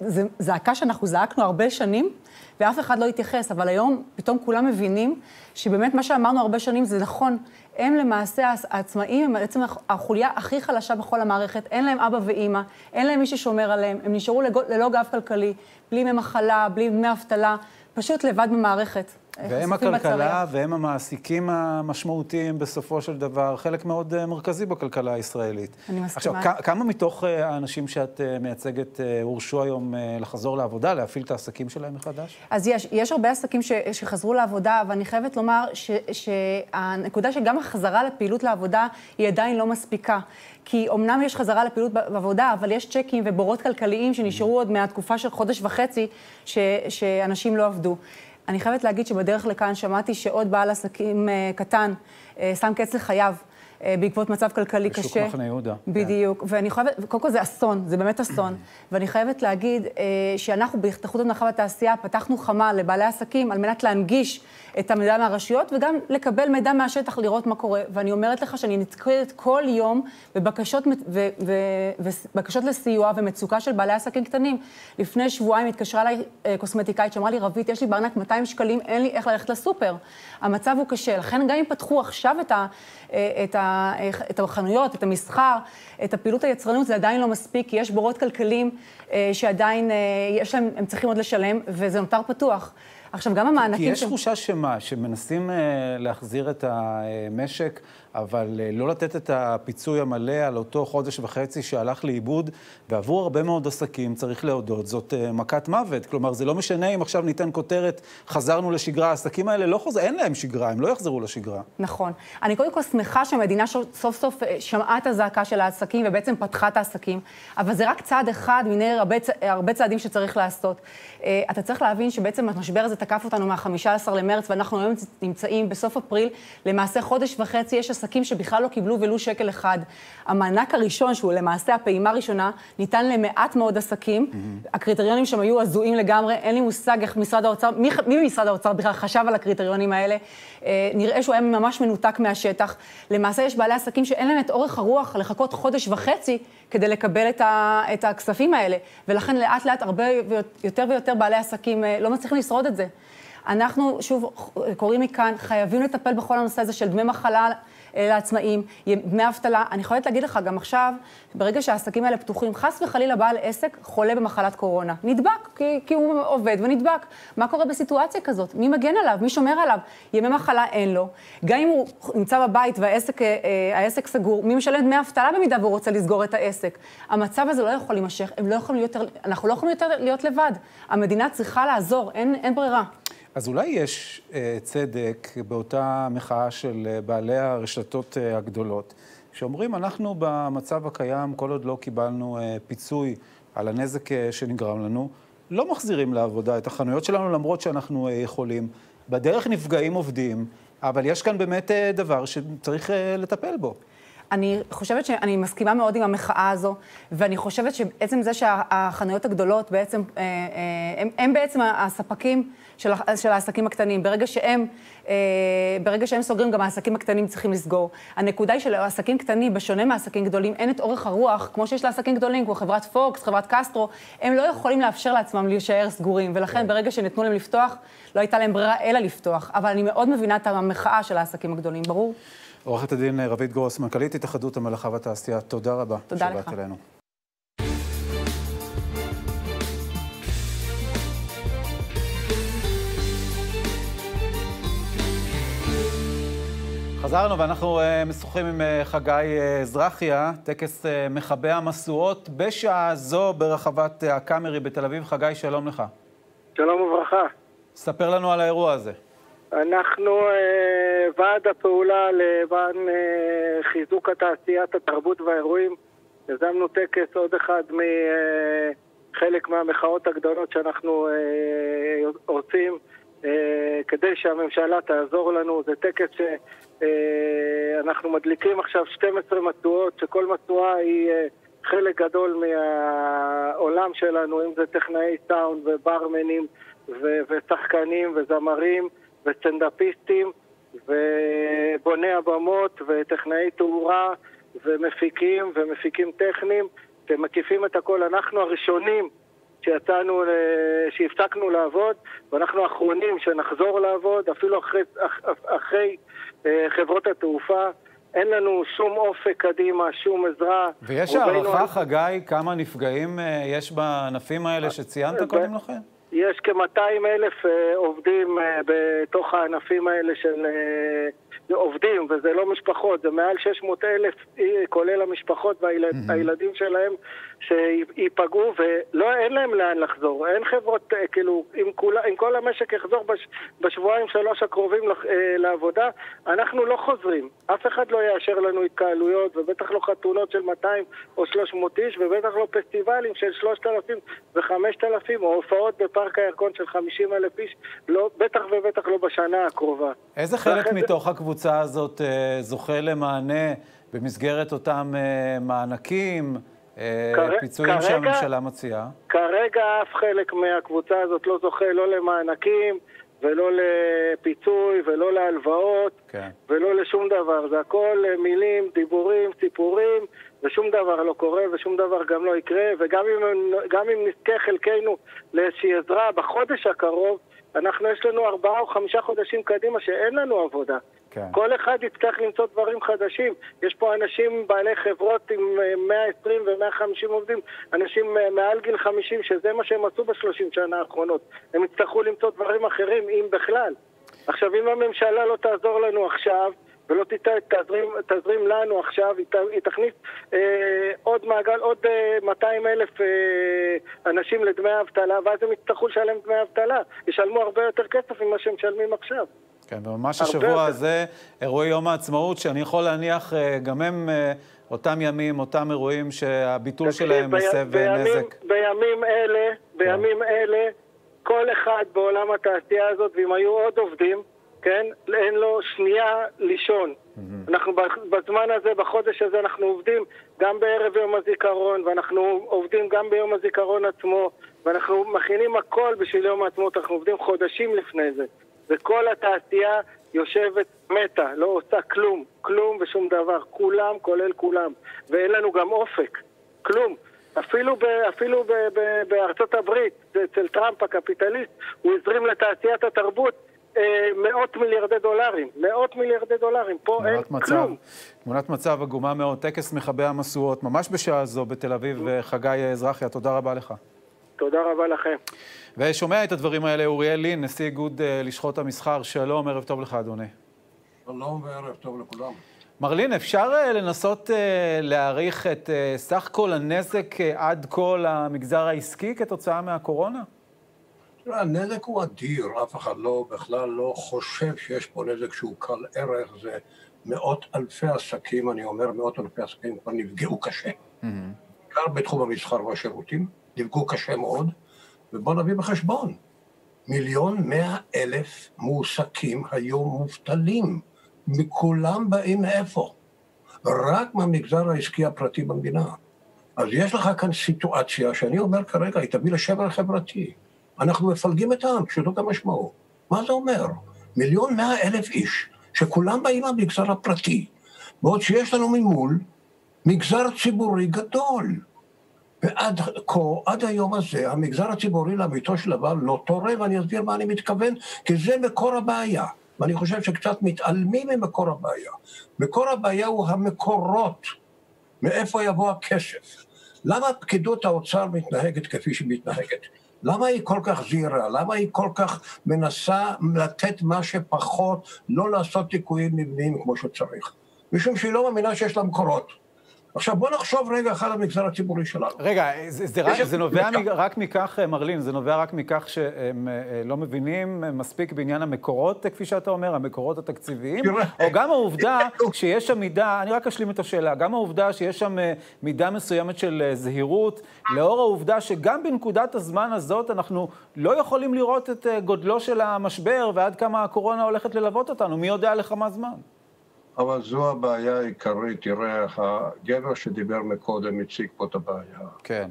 זו זעקה שאנחנו זעקנו הרבה שנים, ואף אחד לא התייחס, אבל היום פתאום כולם מבינים שבאמת מה שאמרנו הרבה שנים זה נכון. הם למעשה, העצמאים הם בעצם החוליה הכי חלשה בכל המערכת, אין להם אבא ואימא, אין להם מי ששומר עליהם, הם נשארו ללא גב כלכלי, בלי ימי מחלה, בלי דמי אבטלה, פשוט לבד במערכת.
והם הכלכלה והם המעסיקים המשמעותיים בסופו של דבר, חלק מאוד uh, מרכזי בכלכלה הישראלית.
אני מסכימה.
עכשיו, כמה מתוך uh, האנשים שאת uh, מייצגת הורשו היום לחזור לעבודה, להפעיל את העסקים שלהם מחדש?
אז יש, יש הרבה עסקים ש, שחזרו לעבודה, אבל אני חייבת לומר ש, שהנקודה שגם החזרה לפעילות לעבודה היא עדיין לא מספיקה. כי אמנם יש חזרה לפעילות בעבודה, אבל יש צ'קים ובורות כלכליים שנשארו עוד מהתקופה של חודש וחצי, ש, שאנשים לא עבדו. אני חייבת להגיד שבדרך לכאן שמעתי שעוד בעל עסקים uh, קטן uh, שם קץ לחייו. uh, בעקבות מצב כלכלי
בשוק
קשה.
בשוק מחנה יהודה.
בדיוק. כן. ואני חייבת, קודם כל זה אסון, זה באמת אסון. ואני חייבת להגיד שאנחנו בהתאחדות המלאכה והתעשייה פתחנו חמ"ל לבעלי עסקים על מנת להנגיש את המידע מהרשויות, וגם לקבל מידע מהשטח, לראות מה קורה. ואני אומרת לך שאני נתקלת כל יום בבקשות ובקשות לסיוע ומצוקה של בעלי עסקים קטנים. לפני שבועיים התקשרה אליי אה, קוסמטיקאית שאמרה לי, רבית, יש לי בארנק 200 שקלים, אין לי איך ללכת לסופר. המצב הוא קשה. לכן גם אם פתחו עכשיו את, ה, אה, את, ה, את החנויות, את המסחר, את הפעילות היצרנות, זה עדיין לא מספיק, כי יש בורות כלכליים אה, שעדיין יש להם, הם צריכים עוד לשלם, וזה נותר פתוח. עכשיו, גם המענקים...
כי יש תחושה שמה, שמנסים uh, להחזיר את המשק, אבל uh, לא לתת את הפיצוי המלא על אותו חודש וחצי שהלך לאיבוד, ועבור הרבה מאוד עסקים, צריך להודות, זאת uh, מכת מוות. כלומר, זה לא משנה אם עכשיו ניתן כותרת, חזרנו לשגרה, העסקים האלה לא חוזרים, אין להם שגרה, הם לא יחזרו לשגרה.
נכון. אני קודם כל שמחה שהמדינה סוף סוף שמעה את הזעקה של העסקים ובעצם פתחה את העסקים, אבל זה רק צעד אחד מיני הרבה, הרבה צעדים שצריך לעשות. אתה צריך להבין שבעצם המשבר הזה תקף אותנו מה-15 למרץ, ואנחנו היום נמצאים בסוף אפריל. למעשה חודש וחצי יש עסקים שבכלל לא קיבלו ולו שקל אחד. המענק הראשון, שהוא למעשה הפעימה הראשונה, ניתן למעט מאוד עסקים. Mm-hmm. הקריטריונים שם היו הזויים לגמרי, אין לי מושג איך משרד האוצר, מי, מי ממשרד האוצר בכלל חשב על הקריטריונים האלה. אה, נראה שהוא היה ממש מנותק מהשטח. למעשה יש בעלי עסקים שאין להם את אורך הרוח לחכות חודש וחצי כדי לקבל את, ה, את הכספים האלה, ולכן לאט לאט הרבה יותר ויותר בעלי עסקים אה, לא מצליחים לשרוד את זה. אנחנו, שוב, קוראים מכאן, חייבים לטפל בכל הנושא הזה של דמי מחלה לעצמאים, דמי אבטלה. אני יכולת להגיד לך גם עכשיו, ברגע שהעסקים האלה פתוחים, חס וחלילה בעל עסק חולה במחלת קורונה. נדבק, כי, כי הוא עובד ונדבק. מה קורה בסיטואציה כזאת? מי מגן עליו? מי שומר עליו? ימי מחלה אין לו. גם אם הוא נמצא בבית והעסק אה, סגור, מי משלם דמי אבטלה במידה והוא רוצה לסגור את העסק? המצב הזה לא יכול להימשך, לא אנחנו לא יכולים יותר להיות לבד. המדינה צריכה לעזור, אין, אין ברירה.
אז אולי יש אה, צדק באותה מחאה של אה, בעלי הרשתות אה, הגדולות, שאומרים, אנחנו במצב הקיים, כל עוד לא קיבלנו אה, פיצוי על הנזק אה, שנגרם לנו, לא מחזירים לעבודה את החנויות שלנו, למרות שאנחנו אה, יכולים. בדרך נפגעים עובדים, אבל יש כאן באמת אה, דבר שצריך אה, לטפל בו.
אני חושבת שאני מסכימה מאוד עם המחאה הזו, ואני חושבת שעצם זה שהחנויות הגדולות בעצם, אה, אה, הם, הם בעצם הספקים של, של העסקים הקטנים. ברגע שהם, אה, ברגע שהם סוגרים, גם העסקים הקטנים צריכים לסגור. הנקודה היא שלעסקים קטנים, בשונה מעסקים גדולים, אין את אורך הרוח, כמו שיש לעסקים גדולים, כמו חברת פוקס, חברת קסטרו, הם לא יכולים לאפשר לעצמם להישאר סגורים, ולכן ברגע שנתנו להם לפתוח, לא הייתה להם ברירה אלא לפתוח. אבל אני מאוד מבינה את המחאה של העסקים הגדולים, ברור?
עורכת הדין רבית גרוס, מנכ"לית התאחדות המלאכה והתעשייה, תודה רבה.
תודה לך.
אלינו. חזרנו ואנחנו uh, משוחחים עם uh, חגי uh, זרחיה, טקס מכבי המשואות, בשעה זו ברחבת הקאמרי בתל אביב. חגי, שלום לך.
שלום וברכה.
ספר לנו על האירוע הזה.
אנחנו אה, ועד הפעולה למען אה, חיזוק התעשיית, התרבות והאירועים. יזמנו טקס, עוד אחד מחלק אה, מהמחאות הגדולות שאנחנו עושים, כדי שהממשלה תעזור לנו. זה טקס שאנחנו מדליקים עכשיו 12 משואות, שכל משואה היא חלק גדול מהעולם שלנו, אם זה טכנאי סאונד וברמנים ושחקנים וזמרים. וסטנדאפיסטים ובוני הבמות וטכנאי תאורה ומפיקים ומפיקים טכניים שמקיפים את הכל. אנחנו הראשונים שיצאנו, שהפסקנו לעבוד ואנחנו האחרונים שנחזור לעבוד אפילו אחרי, אחרי אה, חברות התעופה. אין לנו שום אופק קדימה, שום עזרה.
ויש הערכה, חגי, כמה נפגעים אה, יש בענפים האלה שציינת קודם לכן?
יש כ-200 אלף אה, עובדים אה, בתוך הענפים האלה של אה, עובדים, וזה לא משפחות, זה מעל 600 אלף, כולל המשפחות והילדים שלהם, שייפגעו, ואין להם לאן לחזור. אין חברות, כאילו, אם, כל המשק יחזור בש, בשבועיים שלוש הקרובים לעבודה, אנחנו לא חוזרים. אף אחד לא יאשר לנו התקהלויות, ובטח לא חתונות של 200 או 300 איש, ובטח לא פסטיבלים של 3,000 ו-5,000, או הופעות בפארק הירקון של 50 אלף איש, לא, בטח ובטח לא בשנה הקרובה.
איזה חלק מתוך זה... הקבוצה הזאת אה, זוכה למענה במסגרת אותם אה, מענקים, אה, כרגע, פיצויים שהממשלה מציעה?
כרגע אף חלק מהקבוצה הזאת לא זוכה לא למענקים ולא לפיצוי ולא להלוואות כן. ולא לשום דבר. זה הכל מילים, דיבורים, סיפורים, ושום דבר לא קורה ושום דבר גם לא יקרה, וגם אם, אם נזכה חלקנו לאיזושהי עזרה בחודש הקרוב, אנחנו, יש לנו ארבעה או חמישה חודשים קדימה שאין לנו עבודה. כן. כל אחד יצטרך למצוא דברים חדשים. יש פה אנשים בעלי חברות עם 120 אה, ו-150 עובדים, אנשים אה, מעל גיל 50, שזה מה שהם עשו בשלושים שנה האחרונות. הם יצטרכו למצוא דברים אחרים, אם בכלל. עכשיו, אם הממשלה לא תעזור לנו עכשיו, ולא תזרים, תזרים לנו עכשיו, היא תכניס אה, עוד מעגל, עוד אה, 200 אלף אה, אנשים לדמי אבטלה, ואז הם יצטרכו לשלם דמי אבטלה. ישלמו הרבה יותר כסף ממה שהם משלמים עכשיו.
כן, וממש השבוע הזה, אירועי יום העצמאות, שאני יכול להניח, אה, גם הם אה, אותם ימים, אותם אירועים שהביטול שלהם מסב נזק.
בימים אלה, בימים כן. אלה, כל אחד בעולם התעשייה הזאת, ואם היו עוד עובדים, כן? אין לו שנייה לישון. אנחנו בזמן הזה, בחודש הזה, אנחנו עובדים גם בערב יום הזיכרון, ואנחנו עובדים גם ביום הזיכרון עצמו, ואנחנו מכינים הכל בשביל יום העצמאות, אנחנו עובדים חודשים לפני זה. וכל התעשייה יושבת מתה, לא עושה כלום, כלום ושום דבר, כולם כולל כולם. ואין לנו גם אופק, כלום. אפילו, ב, אפילו ב, ב, בארצות הברית, אצל טראמפ הקפיטליסט, הוא הזרים לתעשיית התרבות אה, מאות מיליארדי דולרים. מאות מיליארדי דולרים. פה אין
מצב,
כלום.
תמונת מצב עגומה מאוד. טקס מכבי המשואות, ממש בשעה זו בתל אביב. חגי אזרחיה, תודה רבה לך.
תודה רבה לכם.
ושומע את הדברים האלה אוריאל לין, נשיא איגוד אה, לשכות המסחר. שלום, ערב טוב לך, אדוני.
שלום וערב טוב לכולם.
מרלין, אפשר אה, לנסות אה, להעריך את סך כל הנזק עד כה למגזר העסקי כתוצאה מהקורונה?
הנזק הוא אדיר, אף אחד לא, בכלל לא חושב שיש פה נזק שהוא קל ערך, זה מאות אלפי עסקים, אני אומר מאות אלפי עסקים כבר נפגעו קשה. בעיקר בתחום המסחר והשירותים, נפגעו קשה מאוד, ובואו נביא בחשבון, מיליון מאה אלף מועסקים היו מובטלים, מכולם באים מאיפה? רק מהמגזר העסקי הפרטי במדינה. אז יש לך כאן סיטואציה שאני אומר כרגע, היא תביא לשבר חברתי. אנחנו מפלגים את העם, פשוטות המשמעות. מה זה אומר? מיליון מאה אלף איש, שכולם באים מהמגזר הפרטי, בעוד שיש לנו ממול מגזר ציבורי גדול. ועד כה, עד היום הזה, המגזר הציבורי לאמיתו של דבר לא תורם, ואני אסביר מה אני מתכוון, כי זה מקור הבעיה. ואני חושב שקצת מתעלמים ממקור הבעיה. מקור הבעיה הוא המקורות, מאיפה יבוא הכסף. למה פקידות האוצר מתנהגת כפי שהיא מתנהגת? למה היא כל כך זהירה? למה היא כל כך מנסה לתת מה שפחות, לא לעשות תיקויים מבניים כמו שצריך? משום שהיא לא מאמינה שיש לה מקורות. עכשיו בוא נחשוב רגע אחד על המגזר הציבורי שלנו.
רגע, זה, זה, רק, זה נובע מ, רק מכך, מרלין, זה נובע רק מכך שהם אה, לא מבינים מספיק בעניין המקורות, כפי שאתה אומר, המקורות התקציביים, או גם העובדה שיש שם מידה, אני רק אשלים את השאלה, גם העובדה שיש שם אה, מידה מסוימת של אה, זהירות, לאור העובדה שגם בנקודת הזמן הזאת אנחנו לא יכולים לראות את גודלו של המשבר ועד כמה הקורונה הולכת ללוות אותנו, מי יודע לכמה זמן.
אבל זו הבעיה העיקרית, תראה, הגבר שדיבר מקודם הציג פה את הבעיה.
כן.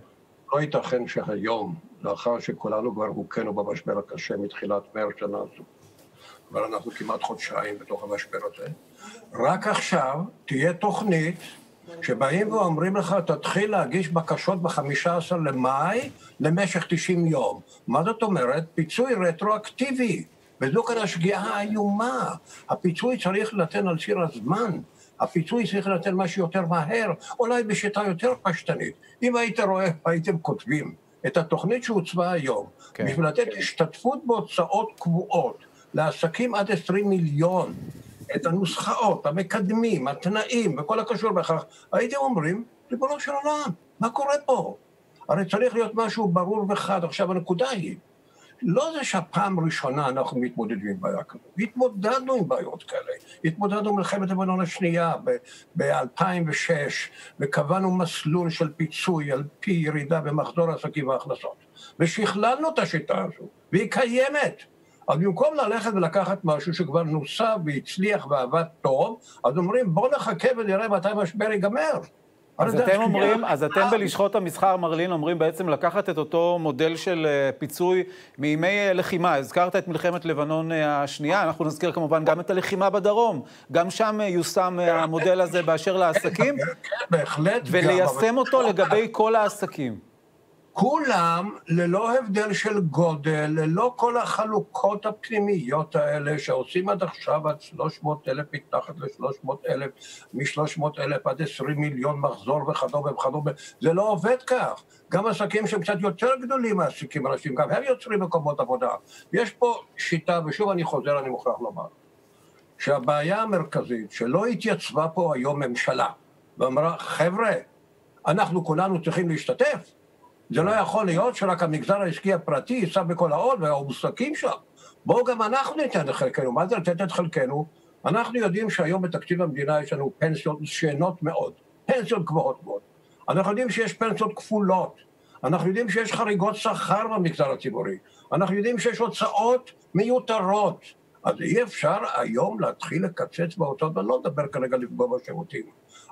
לא ייתכן שהיום, לאחר שכולנו כבר הוכינו במשבר הקשה מתחילת מרץ שנה זו, אבל אנחנו כמעט חודשיים בתוך המשבר הזה, רק עכשיו תהיה תוכנית שבאים ואומרים לך, תתחיל להגיש בקשות ב-15 למאי למשך 90 יום. מה זאת אומרת? פיצוי רטרואקטיבי. וזו כאן השגיאה האיומה. הפיצוי צריך לתת על ציר הזמן. הפיצוי צריך לתת משהו יותר מהר, אולי בשיטה יותר פשטנית. אם היית רואה, הייתם כותבים את התוכנית שהוצבה היום, כן. בשביל לתת השתתפות בהוצאות קבועות לעסקים עד 20 מיליון, את הנוסחאות, המקדמים, התנאים וכל הקשור בכך, הייתם אומרים, ריבונו של עולם, מה קורה פה? הרי צריך להיות משהו ברור וחד. עכשיו, הנקודה היא, לא זה שהפעם הראשונה אנחנו מתמודדים עם בעיה כזאת, התמודדנו עם בעיות כאלה. התמודדנו במלחמת לבנון השנייה ב-2006, וקבענו מסלול של פיצוי על פי ירידה במחזור העסקים וההכנסות. ושכללנו את השיטה הזו, והיא קיימת. אז במקום ללכת ולקחת משהו שכבר נוסה והצליח ועבד טוב, אז אומרים בואו נחכה ונראה מתי המשבר ייגמר.
אז אתם אומרים, אז אתם בלשכות המסחר, מרלין, אומרים בעצם לקחת את אותו מודל של אה, פיצוי מימי אה, לחימה. הזכרת את מלחמת לבנון אה, השנייה, אנחנו נזכיר כמובן גם את הלחימה בדרום. גם שם יושם המודל הזה באשר לעסקים.
בהחלט.
וליישם אותו לגבי כל העסקים.
כולם, ללא הבדל של גודל, ללא כל החלוקות הפנימיות האלה שעושים עד עכשיו עד 300 אלף, מתחת ל-300 אלף, מ-300 אלף עד 20 מיליון מחזור וכדומה וכדומה, זה לא עובד כך. גם עסקים שהם קצת יותר גדולים מעסיקים אנשים, גם הם יוצרים מקומות עבודה. יש פה שיטה, ושוב אני חוזר, אני מוכרח לומר, שהבעיה המרכזית, שלא התייצבה פה היום ממשלה, ואמרה, חבר'ה, אנחנו כולנו צריכים להשתתף, זה לא יכול להיות שרק המגזר העסקי הפרטי יישא בכל העול והמועסקים שם. בואו גם אנחנו ניתן את חלקנו. מה זה לתת את חלקנו? אנחנו יודעים שהיום בתקציב המדינה יש לנו פנסיות שאינות מאוד, פנסיות גבוהות מאוד. אנחנו יודעים שיש פנסיות כפולות, אנחנו יודעים שיש חריגות שכר במגזר הציבורי, אנחנו יודעים שיש הוצאות מיותרות. אז אי אפשר היום להתחיל לקצץ בהוצאות, ואני לא מדבר כרגע לפגוע בשירותים,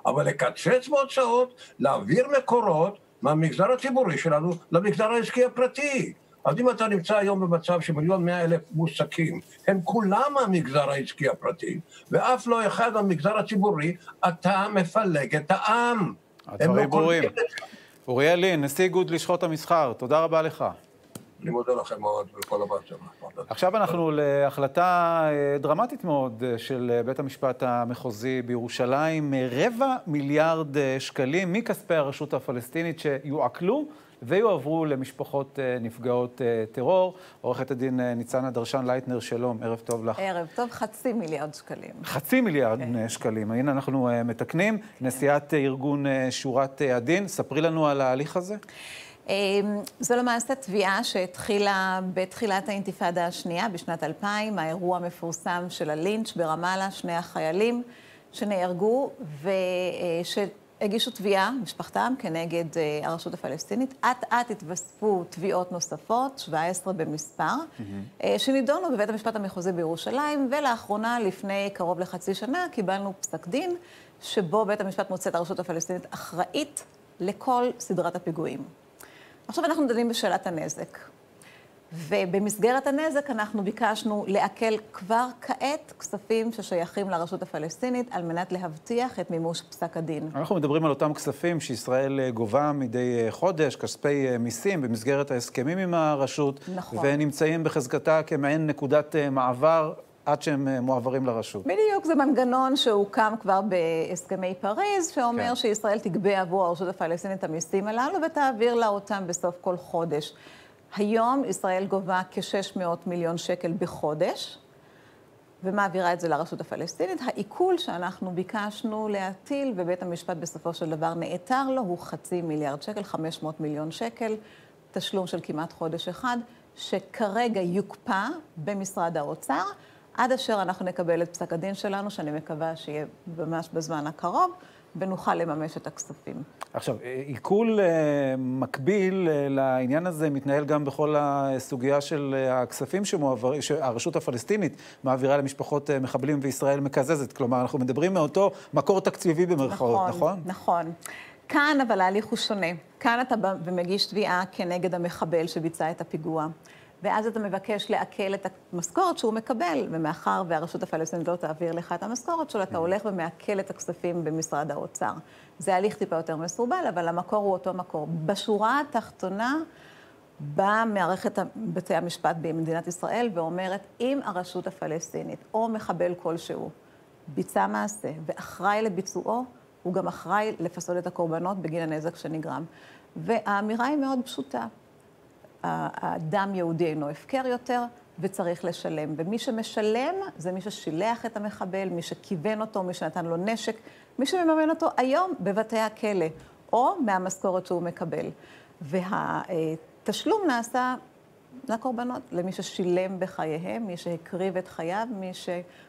אבל לקצץ בהוצאות, להעביר מקורות, מהמגזר הציבורי שלנו למגזר העסקי הפרטי. אז אם אתה נמצא היום במצב שמיליון מאה אלף מועסקים, הם כולם מהמגזר העסקי הפרטי, ואף לא אחד מהמגזר הציבורי, אתה מפלג את העם.
הדברים ברורים. אוריאל לין, נשיא איגוד לשכות המסחר, תודה רבה לך.
אני מודה לכם מאוד ולכל הבת שלנו.
עכשיו אנחנו להחלטה אה, דרמטית מאוד אה, של אה, בית המשפט המחוזי בירושלים, רבע מיליארד שקלים מכספי הרשות הפלסטינית שיועקלו ויועברו למשפחות נפגעות טרור. עורכת הדין ניצנה דרשן לייטנר, שלום, ערב טוב לך.
ערב טוב, חצי מיליארד שקלים.
חצי מיליארד כן. שקלים, הנה אנחנו מתקנים. כן. נשיאת ארגון שורת הדין, ספרי לנו על ההליך הזה.
אמ, זו למעשה תביעה שהתחילה בתחילת האינתיפאדה השנייה, בשנת 2000, האירוע המפורסם של הלינץ' ברמאללה, שני החיילים שנהרגו ושהגישו תביעה, משפחתם, כנגד אה, הרשות הפלסטינית. אט-אט התווספו תביעות נוספות, 17 במספר, mm-hmm. שנידונו בבית המשפט המחוזי בירושלים, ולאחרונה, לפני קרוב לחצי שנה, קיבלנו פסק דין שבו בית המשפט מוצא את הרשות הפלסטינית אחראית לכל סדרת הפיגועים. עכשיו אנחנו דנים בשאלת הנזק. ובמסגרת הנזק אנחנו ביקשנו לעכל כבר כעת כספים ששייכים לרשות הפלסטינית על מנת להבטיח את מימוש פסק הדין.
אנחנו מדברים על אותם כספים שישראל אה, גובה מדי אה, חודש, כספי אה, מיסים במסגרת ההסכמים עם הרשות, נכון. ונמצאים בחזקתה כמעין נקודת מעבר עד שהם אה, מועברים לרשות.
בדיוק, זה מנגנון שהוקם כבר בהסכמי פריז, שאומר כן. שישראל תגבה עבור הרשות הפלסטינית את המיסים הללו ותעביר לה אותם בסוף כל חודש. היום ישראל גובה כ-600 מיליון שקל בחודש, ומעבירה את זה לרשות הפלסטינית. העיכול שאנחנו ביקשנו להטיל, ובית המשפט בסופו של דבר נעתר לו, הוא חצי מיליארד שקל, 500 מיליון שקל, תשלום של כמעט חודש אחד, שכרגע יוקפא במשרד האוצר. עד אשר אנחנו נקבל את פסק הדין שלנו, שאני מקווה שיהיה ממש בזמן הקרוב, ונוכל לממש את הכספים.
עכשיו, עיכול אה, מקביל אה, לעניין הזה מתנהל גם בכל הסוגיה של אה, הכספים שמועבר, שהרשות הפלסטינית מעבירה למשפחות מחבלים וישראל מקזזת. כלומר, אנחנו מדברים מאותו מקור תקציבי במרכאות, נכון?
נכון, נכון. כאן אבל ההליך הוא שונה. כאן אתה בא ומגיש תביעה כנגד המחבל שביצע את הפיגוע. ואז אתה מבקש לעכל את המשכורת שהוא מקבל, ומאחר והרשות הפלסטינית לא תעביר לך את המשכורת שלו, אתה הולך ומעכל את הכספים במשרד האוצר. זה הליך טיפה יותר מסורבל, אבל המקור הוא אותו מקור. בשורה התחתונה, באה מערכת בתי המשפט במדינת ישראל ואומרת, אם הרשות הפלסטינית או מחבל כלשהו ביצע מעשה ואחראי לביצועו, הוא גם אחראי לפסול את הקורבנות בגין הנזק שנגרם. והאמירה היא מאוד פשוטה. הדם יהודי אינו הפקר יותר, וצריך לשלם. ומי שמשלם זה מי ששילח את המחבל, מי שכיוון אותו, מי שנתן לו נשק, מי שמממן אותו היום בבתי הכלא, או מהמשכורת שהוא מקבל. והתשלום נעשה לקורבנות, למי ששילם בחייהם, מי שהקריב את חייו, מי ש...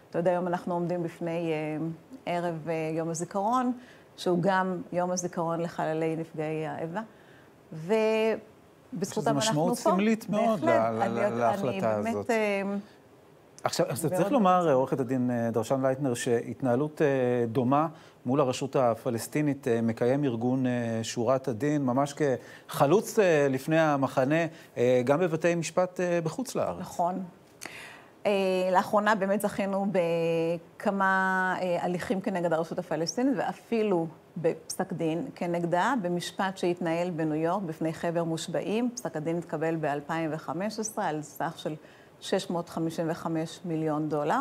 אתה יודע, היום אנחנו עומדים בפני אה, ערב אה, יום הזיכרון, שהוא גם יום הזיכרון לחללי נפגעי האיבה. ו... בזכותם אנחנו פה.
זו משמעות סמלית מאוד להחלטה הזאת. אה, עכשיו, אז צריך לומר, עורכת הדין אה, דרשן לייטנר, שהתנהלות אה, דומה מול הרשות הפלסטינית מקיים ארגון שורת הדין, ממש כחלוץ לפני המחנה, גם בבתי משפט בחוץ לארץ.
נכון. לאחרונה באמת זכינו בכמה הליכים כנגד הרשות הפלסטינית, ואפילו בפסק דין כנגדה במשפט שהתנהל בניו יורק בפני חבר מושבעים. פסק הדין התקבל ב-2015 על סך של 655 מיליון דולר.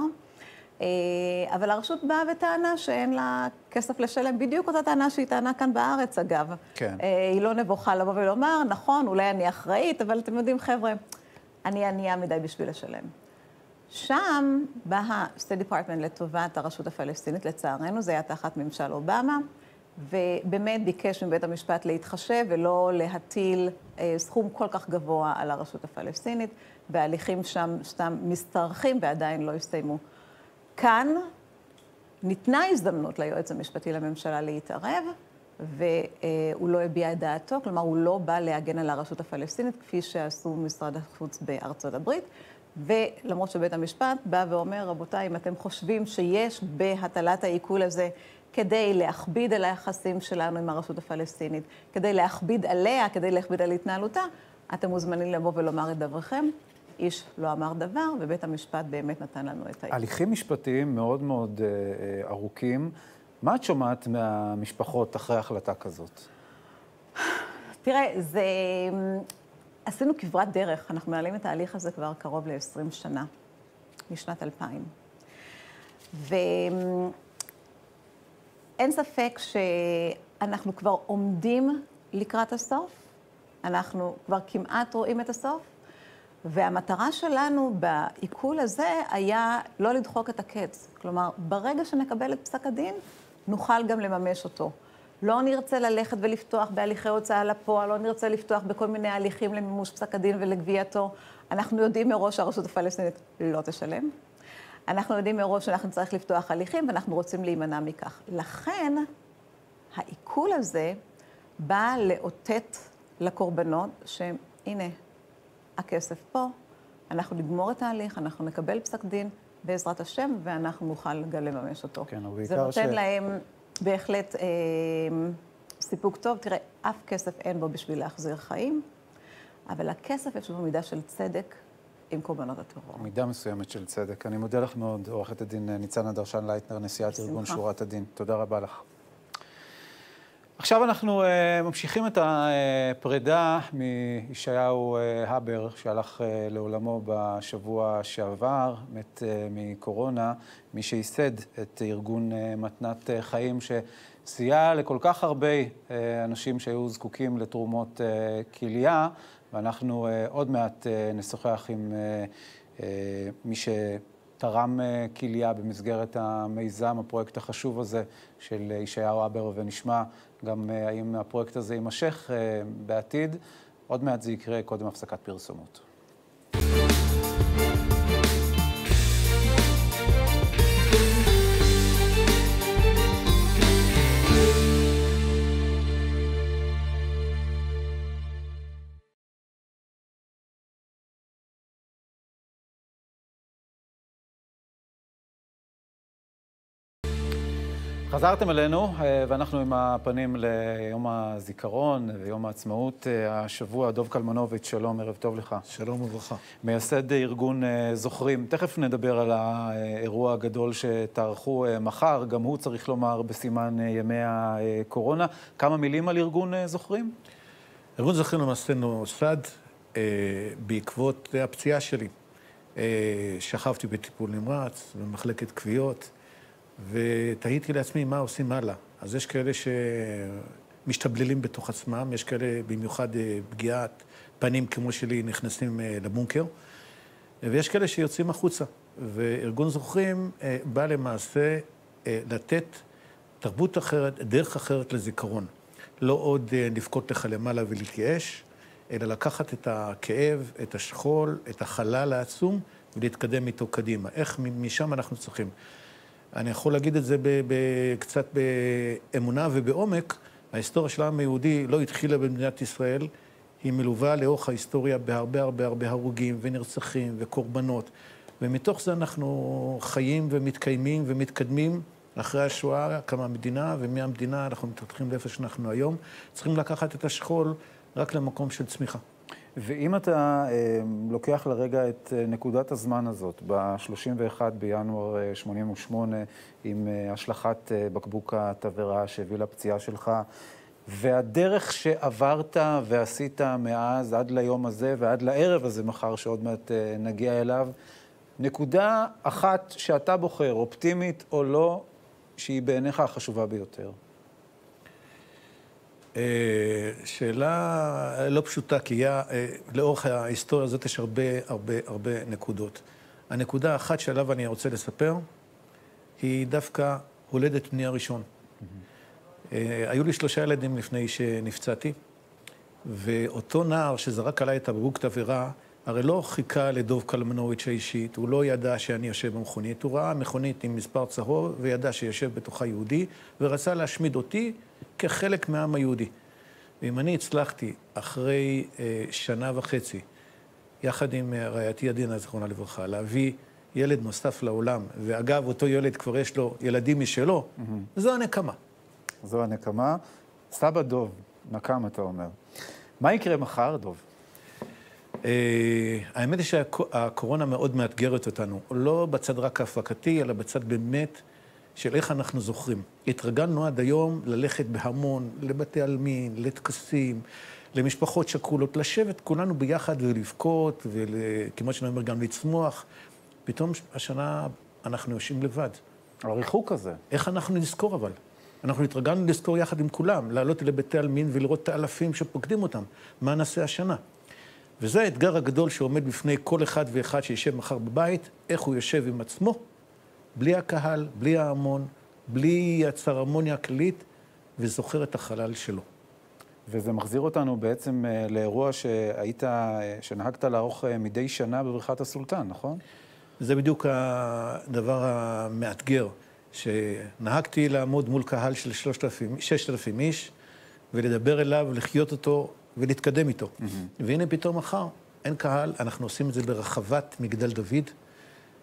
אה, אבל הרשות באה וטענה שאין לה כסף לשלם, בדיוק אותה טענה שהיא טענה כאן בארץ, אגב.
כן.
אה, היא לא נבוכה לבוא ולומר, נכון, אולי אני אחראית, אבל אתם יודעים, חבר'ה, אני ענייה מדי בשביל לשלם. שם בא ה-State Department לטובת הרשות הפלסטינית, לצערנו, זה היה תחת ממשל אובמה. ובאמת ביקש מבית המשפט להתחשב ולא להטיל אה, סכום כל כך גבוה על הרשות הפלסטינית, וההליכים שם סתם משתרכים ועדיין לא הסתיימו. כאן ניתנה הזדמנות ליועץ המשפטי לממשלה להתערב, והוא לא הביע את דעתו, כלומר, הוא לא בא להגן על הרשות הפלסטינית, כפי שעשו משרד החוץ בארצות הברית. ולמרות שבית המשפט בא ואומר, רבותיי, אם אתם חושבים שיש בהטלת העיכול הזה כדי להכביד על היחסים שלנו עם הרשות הפלסטינית, כדי להכביד עליה, כדי להכביד על התנהלותה, אתם מוזמנים לבוא ולומר את דבריכם. איש לא אמר דבר, ובית המשפט באמת נתן לנו את
ה... הליכים משפטיים מאוד מאוד אה, אה, ארוכים. מה את שומעת מהמשפחות אחרי החלטה כזאת?
תראה, זה... עשינו כברת דרך, אנחנו מנהלים את ההליך הזה כבר קרוב ל-20 שנה, משנת 2000. ואין ספק שאנחנו כבר עומדים לקראת הסוף, אנחנו כבר כמעט רואים את הסוף, והמטרה שלנו בעיכול הזה היה לא לדחוק את הקץ. כלומר, ברגע שנקבל את פסק הדין, נוכל גם לממש אותו. לא נרצה ללכת ולפתוח בהליכי הוצאה לפועל, לא נרצה לפתוח בכל מיני הליכים למימוש פסק הדין ולגבייתו. אנחנו יודעים מראש שהרשות הפלסטינית לא תשלם. אנחנו יודעים מראש שאנחנו נצטרך לפתוח הליכים ואנחנו רוצים להימנע מכך. לכן, העיכול הזה בא לאותת לקורבנות שהנה, הכסף פה, אנחנו נגמור את ההליך, אנחנו נקבל פסק דין בעזרת השם, ואנחנו נוכל גם לממש אותו.
כן, ובעיקר
ש... זה נותן ש... להם בהחלט אה, סיפוק טוב. תראה, אף כסף אין בו בשביל להחזיר חיים, אבל הכסף יש בו מידה של צדק עם קורבנות הטרור.
מידה מסוימת של צדק. אני מודה לך מאוד, עורכת הדין ניצנה דרשן לייטנר, נשיאת ארגון שורת הדין. תודה רבה לך. עכשיו אנחנו uh, ממשיכים את הפרידה מישעיהו uh, הבר, שהלך uh, לעולמו בשבוע שעבר, מת מקורונה, מי שייסד את ארגון מתנת חיים, שסייע לכל כך הרבה אנשים שהיו זקוקים לתרומות כליה, ואנחנו עוד מעט נשוחח עם מי ש... תרם כליה במסגרת המיזם, הפרויקט החשוב הזה של ישעיהו אבר, ונשמע גם האם הפרויקט הזה יימשך בעתיד. עוד מעט זה יקרה, קודם הפסקת פרסומות. חזרתם אלינו, אה, ואנחנו עם הפנים ליום הזיכרון ויום העצמאות אה, השבוע. דוב קלמנוביץ', שלום, ערב טוב לך.
שלום וברכה.
מייסד ארגון אה, זוכרים. תכף נדבר על האירוע הגדול שתערכו מחר, גם הוא, צריך לומר, בסימן ימי הקורונה. כמה מילים על ארגון זוכרים?
ארגון זוכרים למעשה נוסד בעקבות הפציעה שלי. שכבתי בטיפול נמרץ, במחלקת כוויות. ותהיתי לעצמי מה עושים הלאה. אז יש כאלה שמשתבללים בתוך עצמם, יש כאלה, במיוחד אה, פגיעת פנים כמו שלי, נכנסים אה, לבונקר, ויש כאלה שיוצאים החוצה. וארגון זוכרים אה, בא למעשה לתת תרבות אחרת, דרך אחרת לזיכרון. לא עוד לבכות לך למעלה ולהתייאש, אלא לקחת את הכאב, את השכול, את החלל העצום, ולהתקדם איתו קדימה. איך משם אנחנו צריכים. אני יכול להגיד את זה קצת באמונה ובעומק, ההיסטוריה של העם היהודי לא התחילה במדינת ישראל, היא מלווה לאורך ההיסטוריה בהרבה הרבה הרבה הרוגים ונרצחים וקורבנות. ומתוך זה אנחנו חיים ומתקיימים ומתקדמים. אחרי השואה קמה המדינה, ומהמדינה אנחנו מתפתחים לאיפה שאנחנו היום. צריכים לקחת את השכול רק למקום של צמיחה.
ואם אתה אה, לוקח לרגע את אה, נקודת הזמן הזאת, ב-31 בינואר 88, אה, עם השלכת בקבוק התבערה שהביא לפציעה שלך, והדרך שעברת ועשית מאז עד ליום הזה ועד לערב הזה מחר, שעוד מעט נגיע אליו, נקודה אחת שאתה בוחר, אופטימית או לא, שהיא בעיניך החשובה ביותר.
אה, שאלה לא פשוטה, כי היה, אה, לאורך ההיסטוריה הזאת יש הרבה, הרבה, הרבה נקודות. הנקודה האחת שעליו אני רוצה לספר, היא דווקא הולדת בני הראשון. Mm-hmm. היו לי שלושה ילדים לפני שנפצעתי, ואותו נער שזרק עליי את הבקבוק תבערה, הרי לא חיכה לדוב קלמנוביץ' האישית, הוא לא ידע שאני יושב במכונית, הוא ראה מכונית עם מספר צהוב וידע שיושב בתוכה יהודי, ורצה להשמיד אותי כחלק מהעם היהודי. ואם אני הצלחתי אחרי אה, שנה וחצי, יחד עם אה, רעייתי עדינה, זיכרונה לברכה, להביא ילד נוסף לעולם, ואגב, אותו ילד כבר יש לו ילדים משלו, mm-hmm. זו הנקמה.
זו הנקמה. סבא דוב, נקם, אתה אומר. מה יקרה מחר, דוב?
אה, האמת היא שהקורונה מאוד מאתגרת אותנו, לא בצד רק ההפקתי, אלא בצד באמת של איך אנחנו זוכרים. התרגלנו עד היום ללכת בהמון לבתי עלמין, לטקסים, למשפחות שכולות, לשבת כולנו ביחד ולבכות, וכמו שאני אומר, גם לצמוח. פתאום השנה אנחנו יושבים לבד.
הריחוק הזה.
איך אנחנו נזכור אבל? אנחנו התרגלנו לזכור יחד עם כולם, לעלות לבתי עלמין ולראות את האלפים שפוקדים אותם. מה נעשה השנה? וזה האתגר הגדול שעומד בפני כל אחד ואחד שישב מחר בבית, איך הוא יושב עם עצמו, בלי הקהל, בלי ההמון, בלי הצרמוניה הכללית, וזוכר את החלל שלו.
וזה מחזיר אותנו בעצם אה, לאירוע שהיית, אה, שנהגת לערוך אה, מדי שנה בבריכת הסולטן, נכון?
זה בדיוק הדבר המאתגר, שנהגתי לעמוד מול קהל של 6,000 איש, ולדבר אליו, לחיות אותו ולהתקדם איתו. Mm-hmm. והנה פתאום מחר, אין קהל, אנחנו עושים את זה ברחבת מגדל דוד,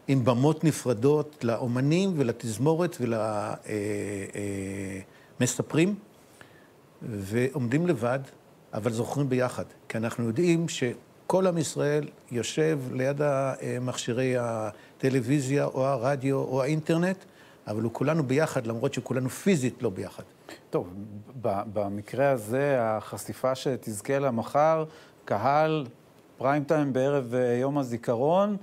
עם במות נפרדות לאומנים ולתזמורת ולמספרים, ועומדים לבד, אבל זוכרים ביחד. כי אנחנו יודעים שכל עם ישראל יושב ליד מכשירי הטלוויזיה או הרדיו או האינטרנט, אבל הוא כולנו ביחד, למרות שכולנו פיזית לא ביחד.
טוב, במקרה הזה, החשיפה שתזכה לה מחר, קהל, פריים טיים בערב אה, יום הזיכרון, אה,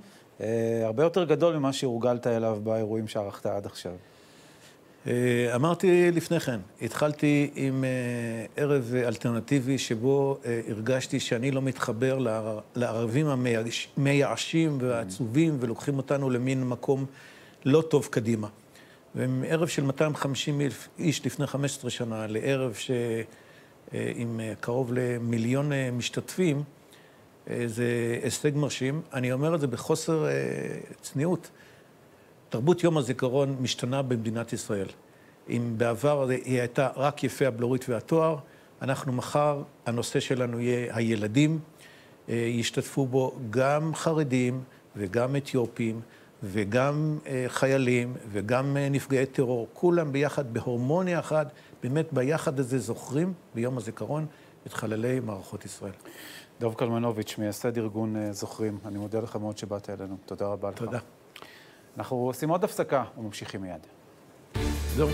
הרבה יותר גדול ממה שהורגלת אליו באירועים שערכת עד עכשיו.
אה, אמרתי לפני כן, התחלתי עם ערב אלטרנטיבי שבו הרגשתי שאני לא מתחבר לערבים המייאשים והעצובים ולוקחים אותנו למין מקום לא טוב קדימה. ומערב של 250 אלף איש לפני 15 שנה לערב ש... אה, עם אה, קרוב למיליון אה, משתתפים, זה הישג מרשים. אני אומר את זה בחוסר צניעות. תרבות יום הזיכרון משתנה במדינת ישראל. אם בעבר היא הייתה רק יפי הבלורית והתואר, אנחנו מחר, הנושא שלנו יהיה הילדים. ישתתפו בו גם חרדים וגם אתיופים. וגם אה, חיילים וגם אה, נפגעי טרור, כולם ביחד בהורמוניה אחת, באמת ביחד הזה זוכרים ביום הזיכרון את חללי מערכות ישראל.
דב קלמנוביץ', מייסד ארגון אה, זוכרים, אני מודה לך מאוד שבאת אלינו. תודה רבה לך.
תודה.
אנחנו עושים עוד הפסקה וממשיכים מיד.
זהו.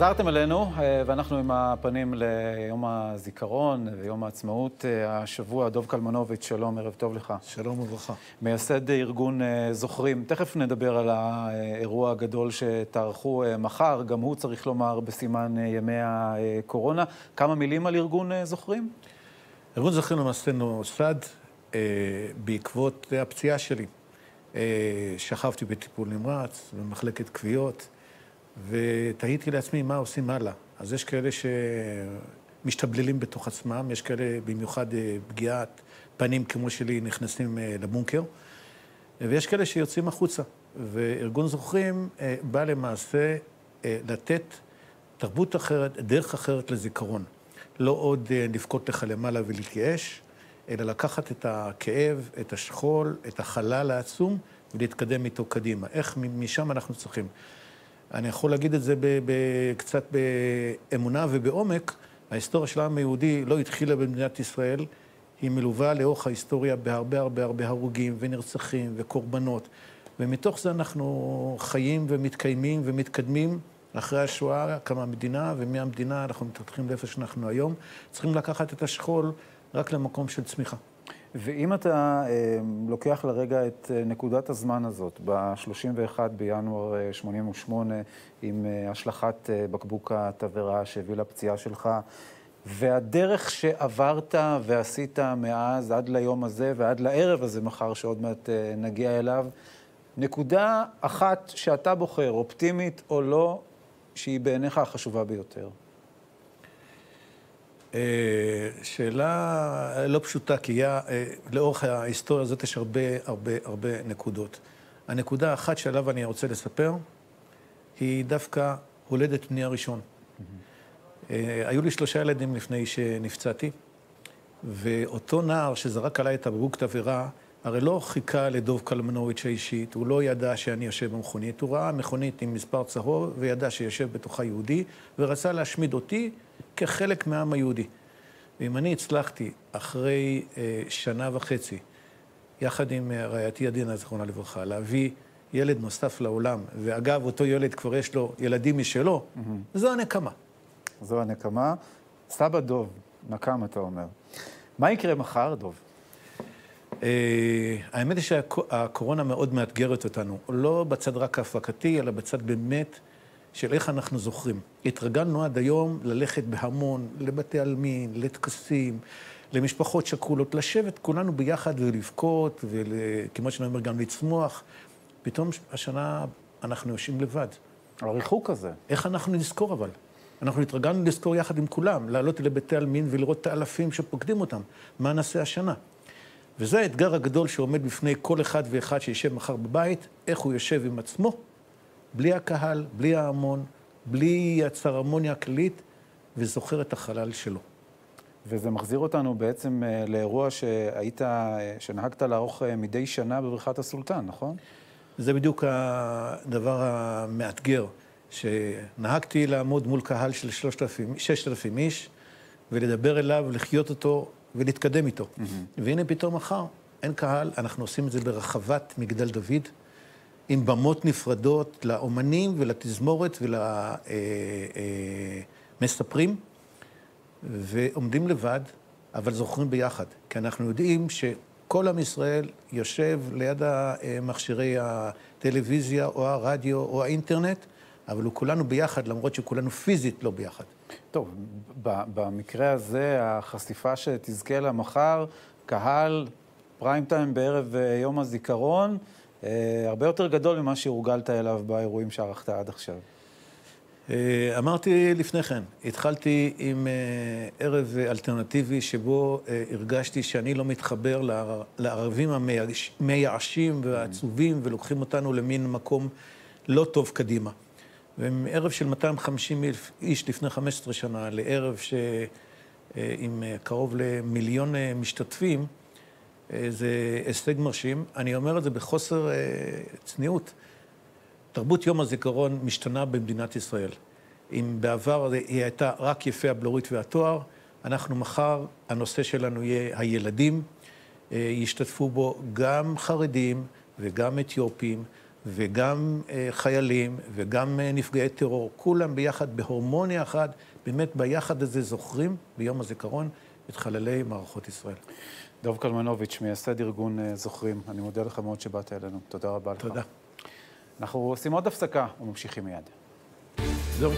חזרתם אלינו, אה, ואנחנו עם הפנים ליום הזיכרון ויום העצמאות אה, השבוע. דוב קלמנוביץ', שלום, ערב טוב לך.
שלום וברכה.
מייסד ארגון אה, זוכרים. תכף נדבר על האירוע הגדול שתערכו מחר, גם הוא, צריך לומר, בסימן ימי הקורונה. כמה מילים על ארגון זוכרים?
ארגון זוכרים למעשה נוסד בעקבות הפציעה שלי. שכבתי בטיפול נמרץ, במחלקת כוויות. ותהיתי לעצמי מה עושים הלאה. אז יש כאלה שמשתבללים בתוך עצמם, יש כאלה, במיוחד אה, פגיעת פנים כמו שלי, נכנסים אה, לבונקר, ויש כאלה שיוצאים החוצה. וארגון זוכרים אה, בא למעשה לתת תרבות אחרת, דרך אחרת לזיכרון. לא עוד לבכות לך למעלה ולהתייאש, אלא לקחת את הכאב, את השכול, את החלל העצום, ולהתקדם איתו קדימה. איך משם אנחנו צריכים. אני יכול להגיד את זה קצת באמונה ובעומק, ההיסטוריה של העם היהודי לא התחילה במדינת ישראל, היא מלווה לאורך ההיסטוריה בהרבה הרבה הרבה הרוגים ונרצחים וקורבנות, ומתוך זה אנחנו חיים ומתקיימים ומתקדמים. אחרי השואה קמה המדינה, ומהמדינה אנחנו מתפתחים לאיפה שאנחנו היום. צריכים לקחת את השכול רק למקום של צמיחה.
ואם אתה אה, לוקח לרגע את אה, נקודת הזמן הזאת, ב-31 בינואר 88, אה, עם השלכת בקבוק התבערה שהביא לפציעה שלך, והדרך שעברת ועשית מאז עד ליום הזה ועד לערב הזה מחר, שעוד מעט נגיע אליו, נקודה אחת שאתה בוחר, אופטימית או לא, שהיא בעיניך החשובה ביותר.
אה, שאלה לא פשוטה, כי היה, אה, לאורך ההיסטוריה הזאת יש הרבה, הרבה, הרבה נקודות. הנקודה האחת שעליו אני רוצה לספר, היא דווקא הולדת בני הראשון. Mm-hmm. היו לי שלושה ילדים לפני שנפצעתי, ואותו נער שזרק עליי את הבקבוק תבערה, הרי לא חיכה לדוב קלמנוביץ' האישית, הוא לא ידע שאני יושב במכונית, הוא ראה מכונית עם מספר צהוב וידע שיושב בתוכה יהודי, ורצה להשמיד אותי כחלק מהעם היהודי. ואם אני הצלחתי, אחרי אה, שנה וחצי, יחד עם אה, רעייתי עדינה, זיכרונה לברכה, להביא ילד נוסף לעולם, ואגב, אותו ילד כבר יש לו ילדים משלו, mm-hmm. זו הנקמה.
זו הנקמה. סבא דוב, נקם, אתה אומר. מה יקרה מחר, דוב?
Uh, האמת היא שהקורונה מאוד מאתגרת אותנו, לא בצד רק ההפקתי, אלא בצד באמת של איך אנחנו זוכרים. התרגלנו עד היום ללכת בהמון לבתי עלמין, לטקסים, למשפחות שכולות, לשבת כולנו ביחד ולבכות, וכמעט שאני אומר גם לצמוח. פתאום השנה אנחנו יושבים לבד.
הריחוק הזה.
איך אנחנו נזכור אבל? אנחנו התרגלנו לזכור יחד עם כולם, לעלות לבתי עלמין ולראות את האלפים שפוקדים אותם. מה נעשה השנה? וזה האתגר הגדול שעומד בפני כל אחד ואחד שישב מחר בבית, איך הוא יושב עם עצמו, בלי הקהל, בלי ההמון, בלי הצרמוניה הכללית, וזוכר את החלל שלו.
וזה מחזיר אותנו בעצם אה, לאירוע שהיית, אה, שנהגת לערוך אה, מדי שנה בבריכת הסולטן, נכון?
זה בדיוק הדבר המאתגר, שנהגתי לעמוד מול קהל של 3,000, 6,000 איש, ולדבר אליו, לחיות אותו ולהתקדם איתו. Mm-hmm. והנה פתאום מחר, אין קהל, אנחנו עושים את זה ברחבת מגדל דוד, עם במות נפרדות לאומנים ולתזמורת ולמספרים, ועומדים לבד, אבל זוכרים ביחד. כי אנחנו יודעים שכל עם ישראל יושב ליד מכשירי הטלוויזיה או הרדיו או האינטרנט, אבל הוא כולנו ביחד, למרות שכולנו פיזית לא ביחד.
טוב, במקרה הזה, החשיפה שתזכה לה מחר, קהל, פריים טיים בערב אה, יום הזיכרון, אה, הרבה יותר גדול ממה שהורגלת אליו באירועים שערכת עד עכשיו.
אה, אמרתי לפני כן, התחלתי עם ערב אלטרנטיבי שבו הרגשתי שאני לא מתחבר לערבים המייאשים והעצובים ולוקחים אותנו למין מקום לא טוב קדימה. ומערב של 250 אלף איש לפני 15 שנה לערב ש... אה, עם אה, קרוב למיליון אה, משתתפים, זה הישג מרשים. אני אומר את זה בחוסר צניעות. תרבות יום הזיכרון משתנה במדינת ישראל. אם בעבר היא הייתה רק יפי הבלורית והתואר, אנחנו מחר, הנושא שלנו יהיה הילדים. ישתתפו בו גם חרדים וגם אתיופים וגם אה, חיילים וגם אה, נפגעי טרור, כולם ביחד בהורמוניה אחת, באמת ביחד הזה זוכרים ביום הזיכרון את חללי מערכות ישראל.
דב קלמנוביץ', מייסד ארגון אה, זוכרים, אני מודה לך מאוד שבאת אלינו. תודה רבה לך.
תודה.
אנחנו עושים עוד הפסקה וממשיכים מיד.
זהו.